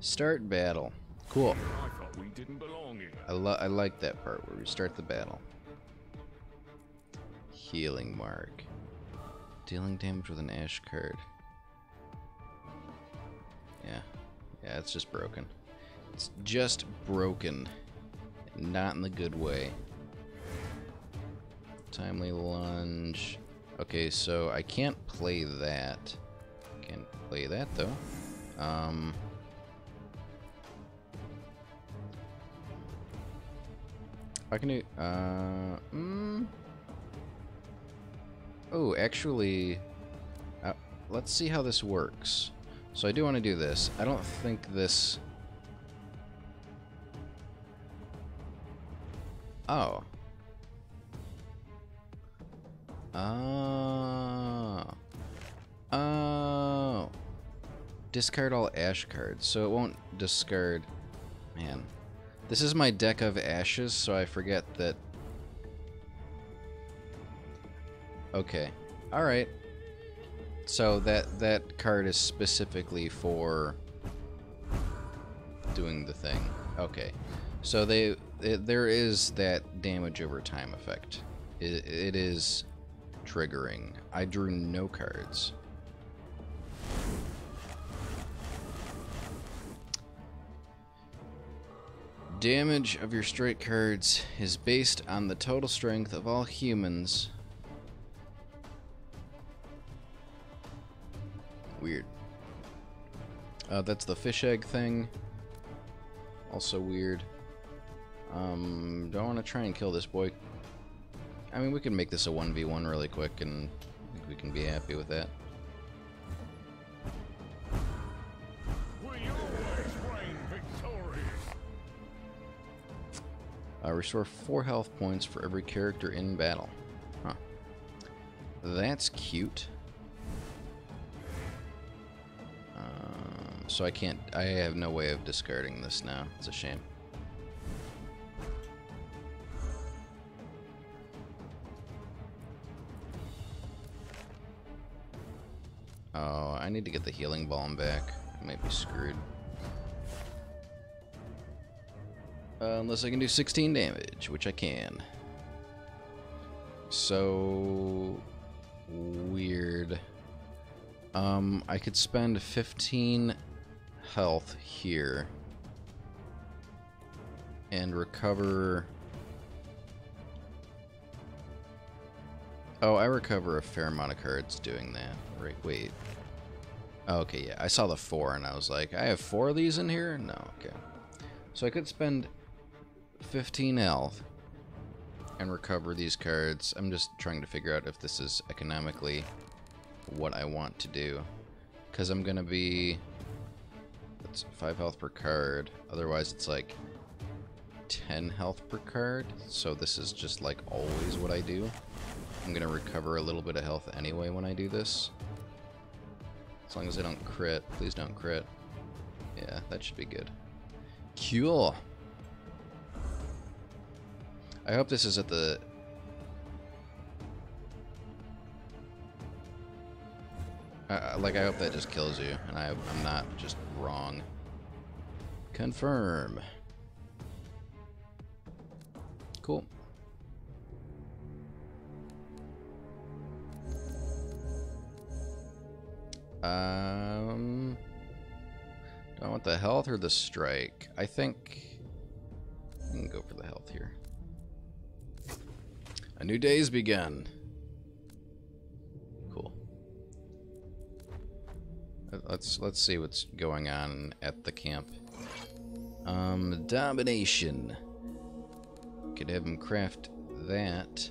Start battle. Cool. I thought we didn't belong here. I, I like that part where we start the battle. Healing mark. Dealing damage with an ash card. Yeah. Yeah, it's just broken. It's just broken. Not in the good way. Timely lunge. Okay, so I can't play that. Can't play that though. Um. I can do. Uh. Mm, oh, actually. Uh, let's see how this works. So I do want to do this. I don't think this. Oh. Oh. Oh. Discard all ash cards, so it won't discard. Man. This is my deck of ashes, so I forget that. Okay. Alright. So that that card is specifically for doing the thing. Okay. So they it, there is that damage over time effect. It, it is triggering. I drew no cards. Damage of your strike cards is based on the total strength of all humans Weird. Uh, that's the fish egg thing. Also weird. Um, do I want to try and kill this boy? I mean, we can make this a 1v1 really quick, and I think we can be happy with that. We always reign victorious. Uh, restore 4 health points for every character in battle. Huh. That's cute. Um, so I can't... I have no way of discarding this now. It's a shame. I need to get the healing balm back. I might be screwed. Uh, unless I can do 16 damage, which I can. So weird. Um, I could spend 15 health here and recover. Oh, I recover a fair amount of cards doing that. Right, wait. Oh, okay, yeah. I saw the four and I was like, I have four of these in here? No, okay. So I could spend 15 health and recover these cards. I'm just trying to figure out if this is economically what I want to do. Because I'm going to be... That's 5 health per card. Otherwise, it's like 10 health per card. So this is just like always what I do. I'm going to recover a little bit of health anyway when I do this. As long as I don't crit. Please don't crit. Yeah, that should be good. Cool. I hope this is at the... Uh, like, I hope that just kills you, and I, I'm not just wrong. Confirm. Cool. Um... Do I want the health or the strike? I think... I can go for the health here. A new day's begun. Cool. Let's let's see what's going on at the camp. Um, domination. Could have him craft that.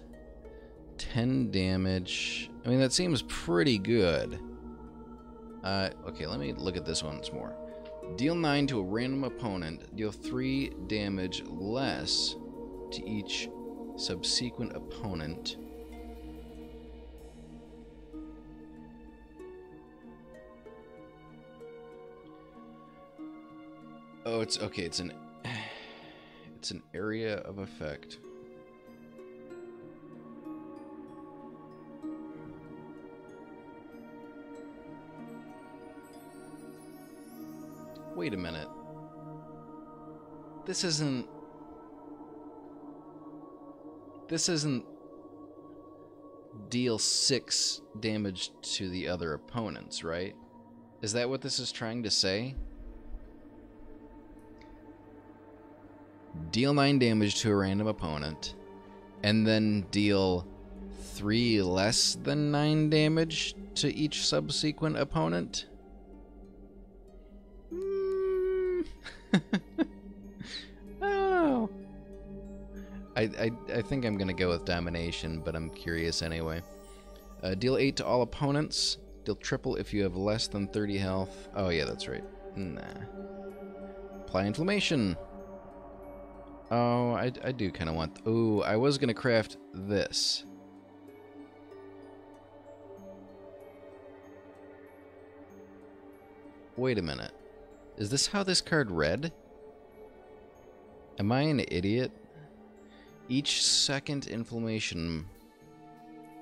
10 damage. I mean, that seems pretty good. Uh, okay, let me look at this once more. Deal 9 to a random opponent. Deal 3 damage less to each subsequent opponent. Oh, it's okay. It's an it's an area of effect. Wait a minute. This isn't this isn't deal 6 damage to the other opponents, right? Is that what this is trying to say? Deal 9 damage to a random opponent, and then deal 3 less than 9 damage to each subsequent opponent? Hmm. I. I, I, think I'm going to go with domination, but I'm curious anyway. Uh, deal 8 to all opponents. Deal triple if you have less than 30 health. Oh, yeah, that's right. Nah. Apply inflammation. Oh, I, I do kind of want... Ooh, I was going to craft this. Wait a minute. Is this how this card read? Am I an idiot? Each second inflammation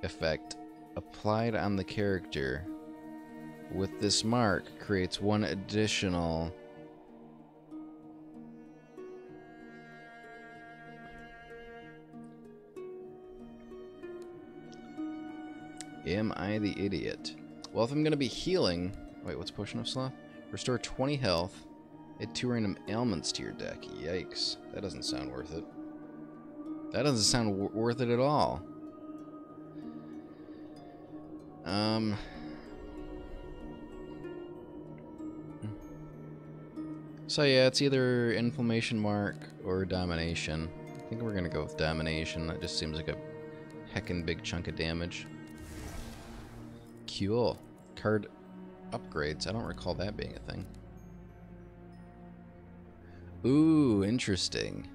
effect applied on the character with this mark creates one additional Am I the idiot? Well, if I'm going to be healing... Wait, what's Potion of Sloth? Restore 20 health. Add two random ailments to your deck. Yikes. That doesn't sound worth it. That doesn't sound worth it at all. Um... So yeah, it's either inflammation mark or domination. I think we're gonna go with domination. That just seems like a heckin' big chunk of damage. Cool. Card upgrades. I don't recall that being a thing. Ooh, interesting.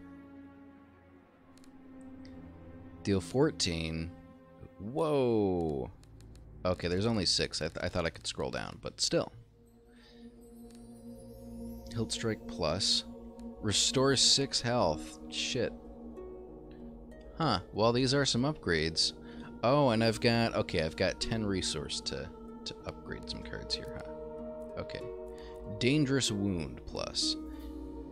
Deal 14. Whoa. Okay, there's only six. I, th I thought I could scroll down, but still. Hilt Strike Plus. Restores 6 health. Shit. Huh. Well, these are some upgrades. Oh, and I've got... Okay, I've got 10 resource to, to upgrade some cards here, huh? Okay. Dangerous Wound Plus.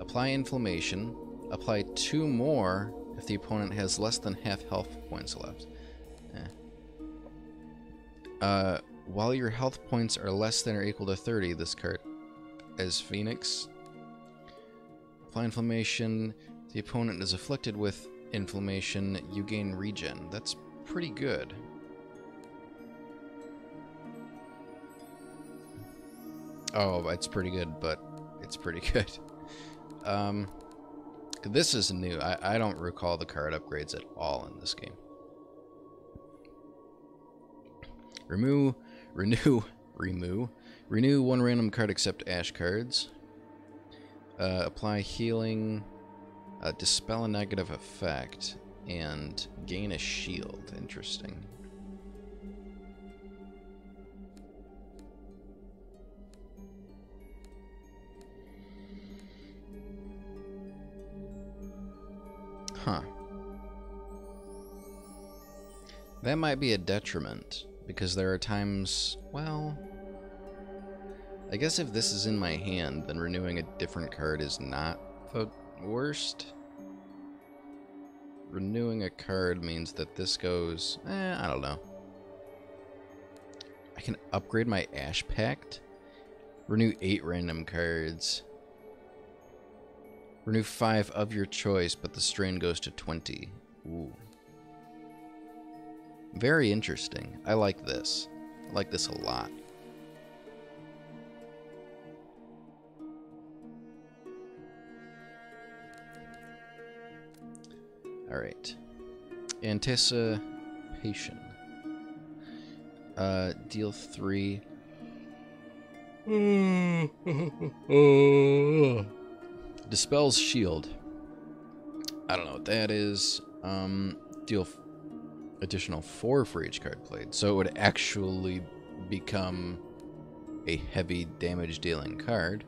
Apply Inflammation. Apply two more if the opponent has less than half health points left. Eh. Uh, while your health points are less than or equal to 30, this card as Phoenix. Apply inflammation. The opponent is afflicted with inflammation. You gain regen. That's pretty good. Oh, it's pretty good, but it's pretty good. Um, this is new. I, I don't recall the card upgrades at all in this game. Remove, renew, remove, renew one random card except ash cards. Uh, apply healing, uh, dispel a negative effect, and gain a shield. Interesting. Huh. That might be a detriment, because there are times, well... I guess if this is in my hand, then renewing a different card is not the worst. Renewing a card means that this goes... Eh, I don't know. I can upgrade my Ash Pact? Renew 8 random cards. Renew 5 of your choice, but the strain goes to 20. Ooh. Very interesting. I like this. I like this a lot. Alright. Anticipation. Uh, deal 3. Dispels shield. I don't know what that is. Um, deal additional four for each card played, so it would actually become a heavy damage dealing card.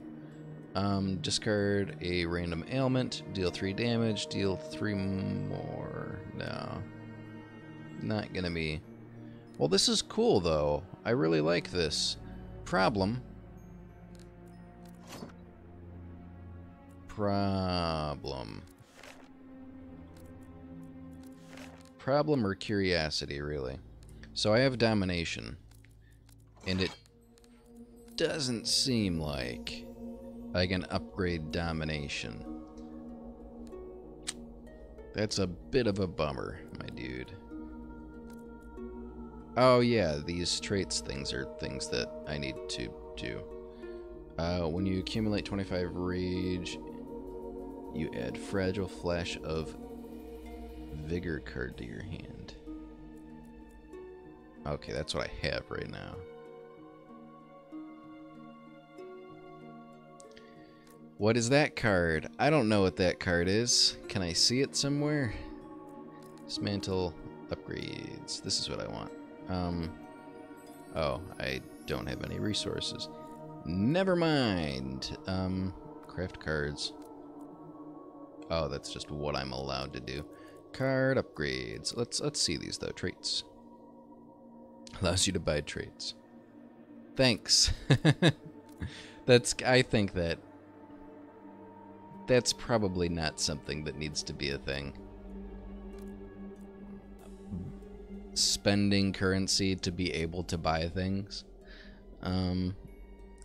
Um, discard a random ailment, deal three damage, deal three more. No, not gonna be. Well, this is cool though. I really like this. Problem problem. Problem or curiosity, really. So I have domination. And it doesn't seem like I can upgrade domination. That's a bit of a bummer, my dude. Oh yeah, these traits things are things that I need to do. Uh, when you accumulate 25 rage you add Fragile Flash of Vigor card to your hand. Okay, that's what I have right now. What is that card? I don't know what that card is. Can I see it somewhere? Dismantle upgrades. This is what I want. Um, oh, I don't have any resources. Never mind. Um, craft cards. Oh, that's just what I'm allowed to do. Card upgrades. Let's let's see these though. Traits. Allows you to buy traits. Thanks. that's I think that that's probably not something that needs to be a thing. Spending currency to be able to buy things. Um,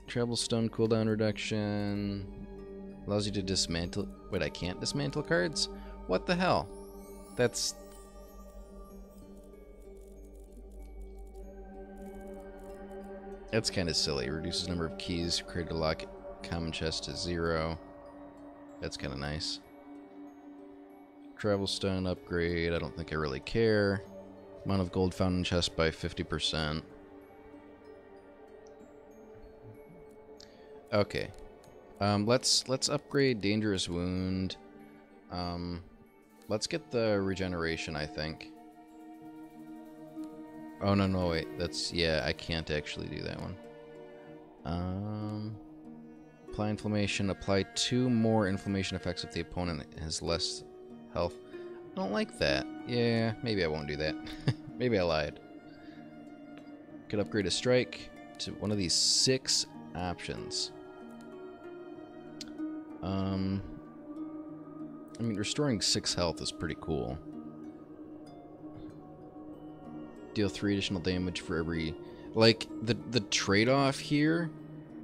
Travel Stone cooldown reduction, Allows you to dismantle... Wait, I can't dismantle cards? What the hell? That's... That's kind of silly. Reduces number of keys created to lock common chest to zero. That's kind of nice. Travel stone upgrade. I don't think I really care. Amount of gold found in chest by 50%. Okay. Um, let's let's upgrade dangerous wound. Um, let's get the regeneration. I think. Oh no no wait that's yeah I can't actually do that one. Um, apply inflammation. Apply two more inflammation effects if the opponent has less health. I don't like that. Yeah, maybe I won't do that. maybe I lied. Could upgrade a strike to one of these six options. Um, I mean, restoring six health is pretty cool. Deal three additional damage for every. Like the the trade-off here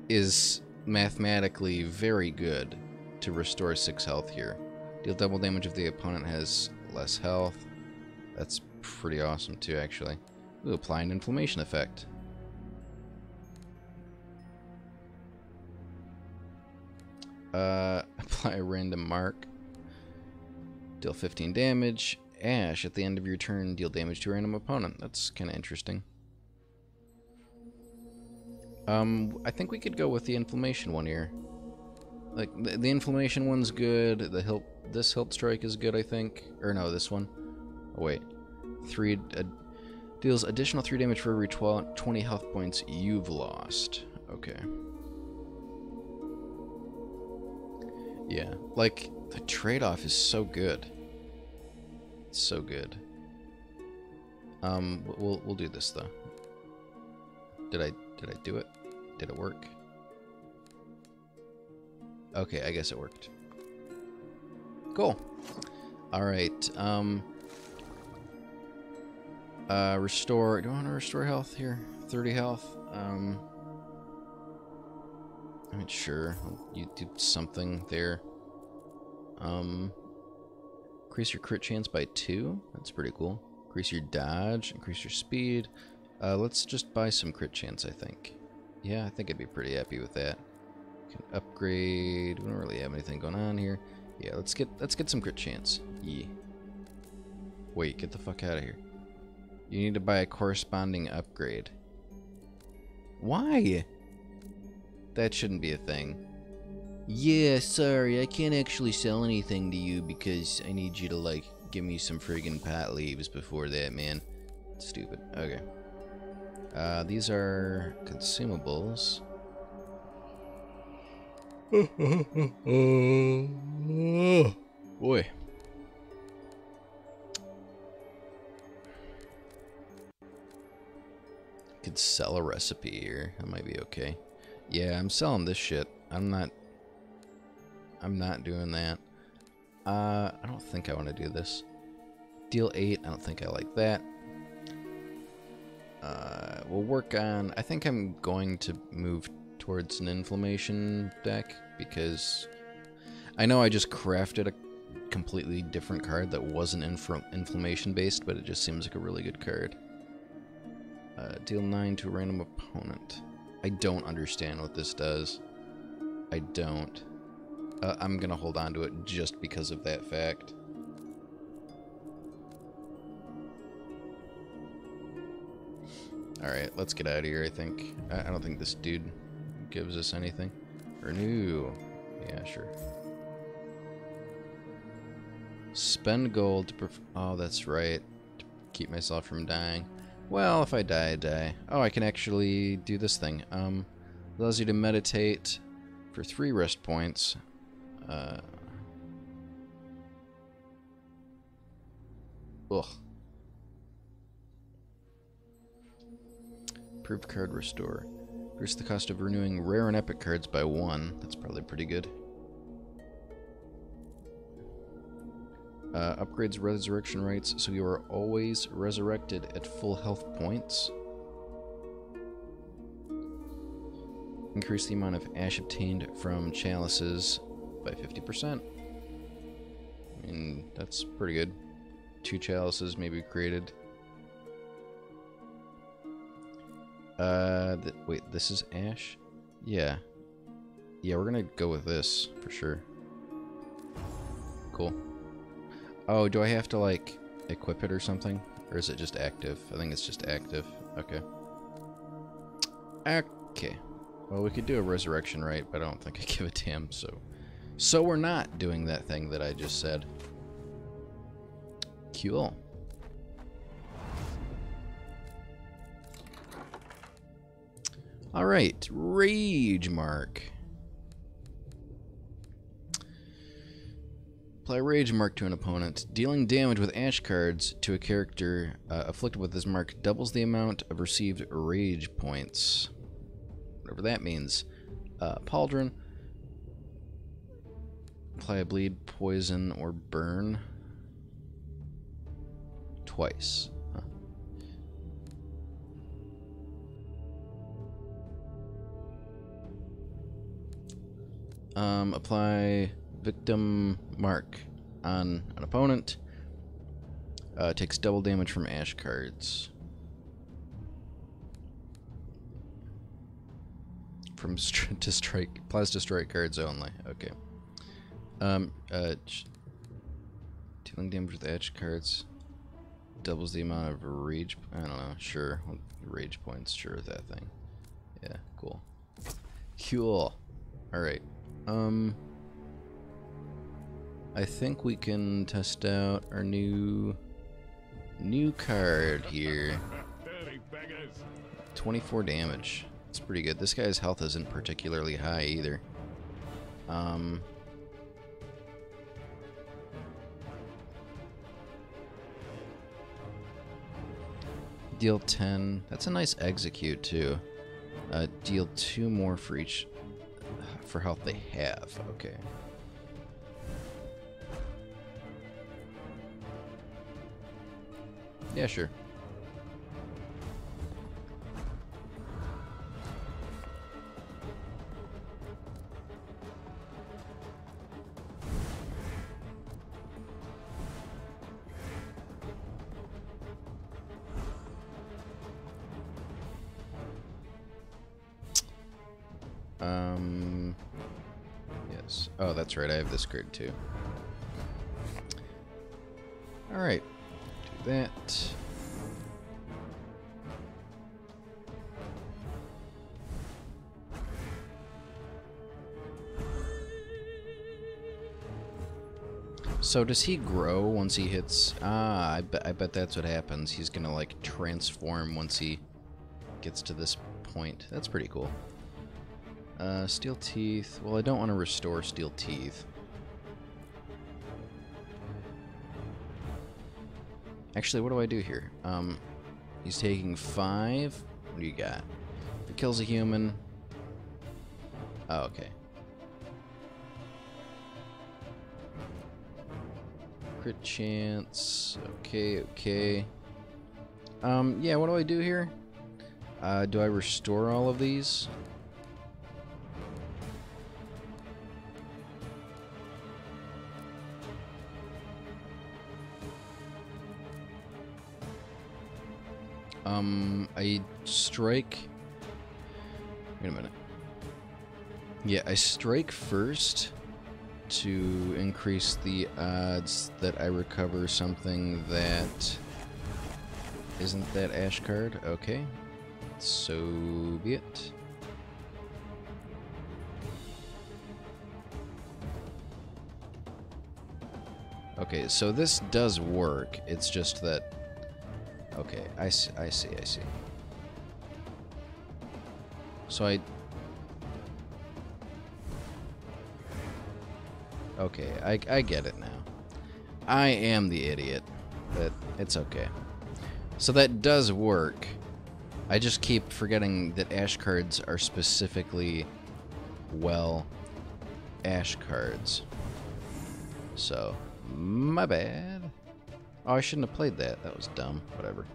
is mathematically very good to restore six health here. Deal double damage if the opponent has less health. That's pretty awesome too, actually. Ooh, apply an inflammation effect. Uh, apply a random mark. Deal 15 damage. Ash, at the end of your turn, deal damage to a random opponent. That's kind of interesting. Um, I think we could go with the inflammation one here. Like, the, the inflammation one's good. The hilt, this hilt strike is good, I think. Or no, this one. Oh, wait. Three, uh, deals additional 3 damage for every 12, 20 health points you've lost. Okay. Yeah, like the trade-off is so good. So good. Um, we'll we'll do this though. Did I did I do it? Did it work? Okay, I guess it worked. Cool. All right. Um. Uh, restore. Do I want to restore health here? 30 health. Um. I mean, sure. You do something there. Um, increase your crit chance by two. That's pretty cool. Increase your dodge. Increase your speed. Uh, let's just buy some crit chance. I think. Yeah, I think I'd be pretty happy with that. Can upgrade. We don't really have anything going on here. Yeah, let's get let's get some crit chance. Yeah. Wait, get the fuck out of here. You need to buy a corresponding upgrade. Why? That shouldn't be a thing. Yeah, sorry, I can't actually sell anything to you because I need you to, like, give me some friggin' pot leaves before that, man. Stupid. Okay. Uh, these are consumables. Boy. Could sell a recipe here. That might be okay. Yeah, I'm selling this shit. I'm not... I'm not doing that. Uh, I don't think I want to do this. Deal 8, I don't think I like that. Uh, we'll work on... I think I'm going to move towards an inflammation deck, because... I know I just crafted a completely different card that wasn't inflammation based, but it just seems like a really good card. Uh, deal 9 to a random opponent. I don't understand what this does. I don't. Uh, I'm gonna hold on to it just because of that fact. Alright, let's get out of here, I think. I, I don't think this dude gives us anything. Renew. Yeah, sure. Spend gold to... oh, that's right. To keep myself from dying. Well, if I die, I die. Oh, I can actually do this thing. Um, allows you to meditate for three rest points. Uh, ugh. Proof card restore. Reduce the cost of renewing rare and epic cards by one. That's probably pretty good. Uh, upgrades resurrection rates, so you are always resurrected at full health points. Increase the amount of ash obtained from chalices by 50%. I mean, that's pretty good. Two chalices maybe created. Uh, th wait, this is ash? Yeah. Yeah, we're gonna go with this, for sure. cool. Oh, do I have to, like, equip it or something? Or is it just active? I think it's just active. Okay. Okay. Well, we could do a resurrection rite, but I don't think I give a damn, so... So we're not doing that thing that I just said. Cool. Alright, Rage Mark. Apply Rage Mark to an opponent. Dealing damage with Ash cards to a character uh, afflicted with this mark doubles the amount of received Rage points. Whatever that means. Uh, Pauldron. Apply a bleed, poison, or burn. Twice. Huh. Um, apply victim mark on an opponent. Uh, takes double damage from ash cards. From to strike, to strike cards only. Okay. Um, uh, dealing damage with ash cards doubles the amount of rage. I don't know. Sure, rage points. Sure, that thing. Yeah, cool. Cool. All right. Um. I think we can test out our new new card here. 24 damage. It's pretty good. This guy's health isn't particularly high either. Um Deal 10. That's a nice execute too. Uh, deal two more for each for health they have. Okay. Yeah, sure. Um, yes. Oh, that's right. I have this grid too. All right. That. So does he grow once he hits? Ah, I bet, I bet that's what happens. He's gonna like transform once he gets to this point. That's pretty cool. Uh, steel teeth. Well, I don't want to restore steel teeth. Actually, what do I do here? Um, he's taking five. What do you got? If it kills a human. Oh, okay. Crit chance. Okay, okay. Um, yeah, what do I do here? Uh, do I restore all of these? Um, I strike. Wait a minute. Yeah, I strike first to increase the odds that I recover something that isn't that ash card. Okay, so be it. Okay, so this does work. It's just that Okay, I see, I see, I see. So I... Okay, I, I get it now. I am the idiot, but it's okay. So that does work. I just keep forgetting that ash cards are specifically, well, ash cards. So, my bad. Oh, I shouldn't have played that. That was dumb. Whatever.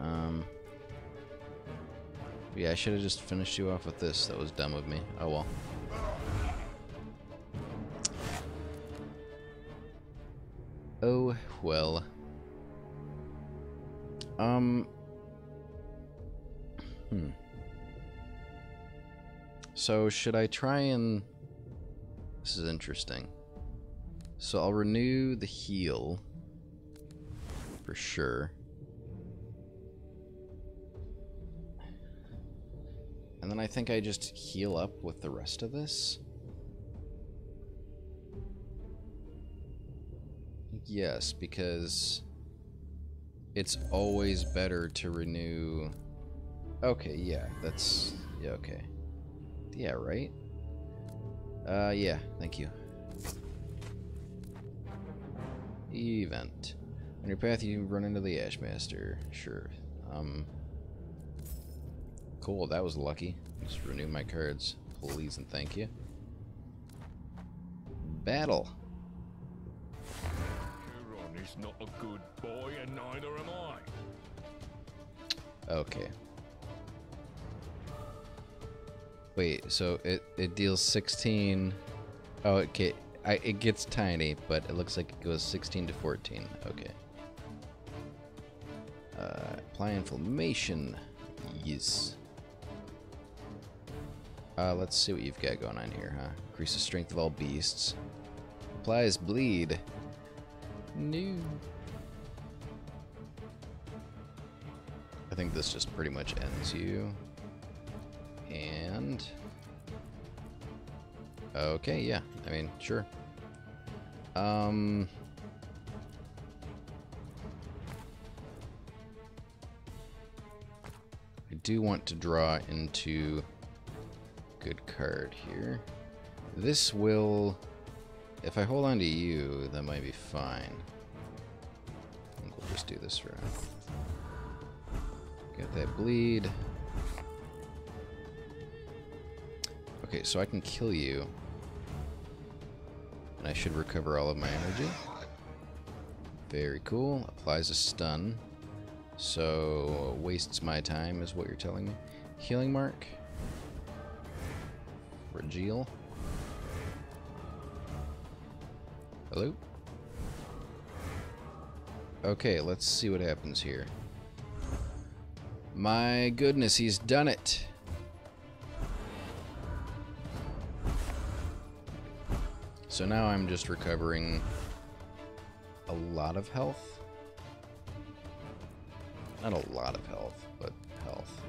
Um. Yeah, I should have just finished you off with this. That was dumb of me. Oh well. Oh well. Um. Hmm. So should I try and... This is interesting. So I'll renew the heal. For sure. And then I think I just heal up with the rest of this. Yes, because it's always better to renew. Okay, yeah, that's yeah, okay. Yeah, right? Uh yeah, thank you. Event. On your path you run into the Ashmaster. Sure. Um Cool, that was lucky. Just renew my cards. Please and thank you. Battle. Huron is not a good boy, and neither am I. Okay. Wait, so it, it deals 16. Oh, okay. I, it gets tiny, but it looks like it goes 16 to 14. Okay. Uh, apply inflammation. Yes. Uh, let's see what you've got going on here, huh? Increases strength of all beasts. Applies bleed. No. I think this just pretty much ends you. And... Okay, yeah. I mean, sure. Um... I do want to draw into good card here. This will... If I hold on to you, that might be fine. I think we'll just do this round. Get that bleed. Okay, so I can kill you. And I should recover all of my energy. Very cool. Applies a stun. So, wastes my time is what you're telling me. Healing mark. Fragile. Hello? Okay, let's see what happens here. My goodness, he's done it. So now I'm just recovering a lot of health. Not a lot of health, but health.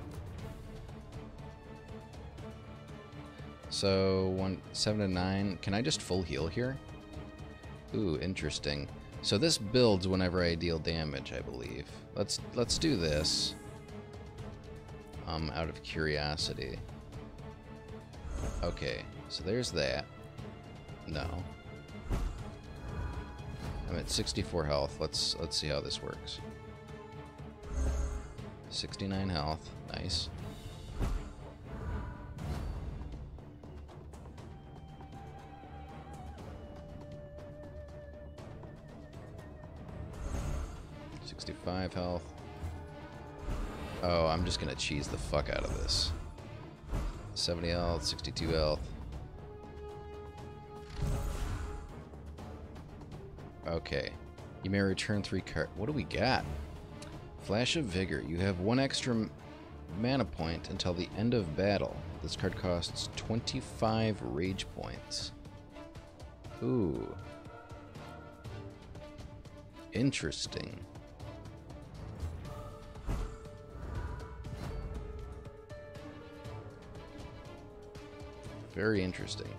So one seven to nine. Can I just full heal here? Ooh, interesting. So this builds whenever I deal damage, I believe. Let's let's do this. Um, out of curiosity. Okay, so there's that. No. I'm at 64 health. Let's let's see how this works. 69 health. Nice. Sixty-five health. Oh, I'm just gonna cheese the fuck out of this. 70 health, 62 health. Okay. You may return three card. What do we got? Flash of Vigor. You have one extra mana point until the end of battle. This card costs 25 rage points. Ooh. Interesting. Very interesting.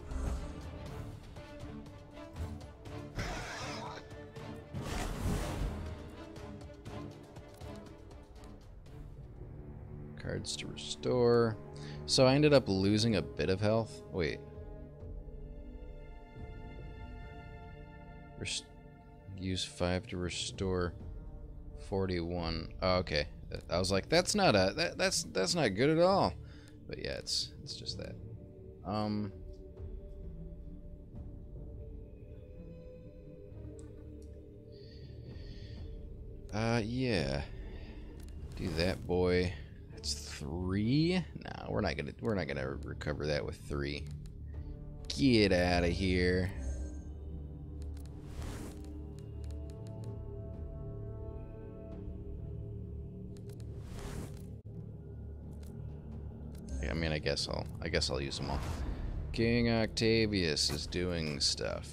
Cards to restore. So I ended up losing a bit of health. Wait. Rest- use 5 to restore 41. Oh, okay. I was like that's not a that, that's that's not good at all. But yeah, it's it's just that. Um Uh yeah. Do that boy. Three. No, we're not gonna we're not gonna recover that with three. Get out of here. I mean, I guess I'll I guess I'll use them all. King Octavius is doing stuff.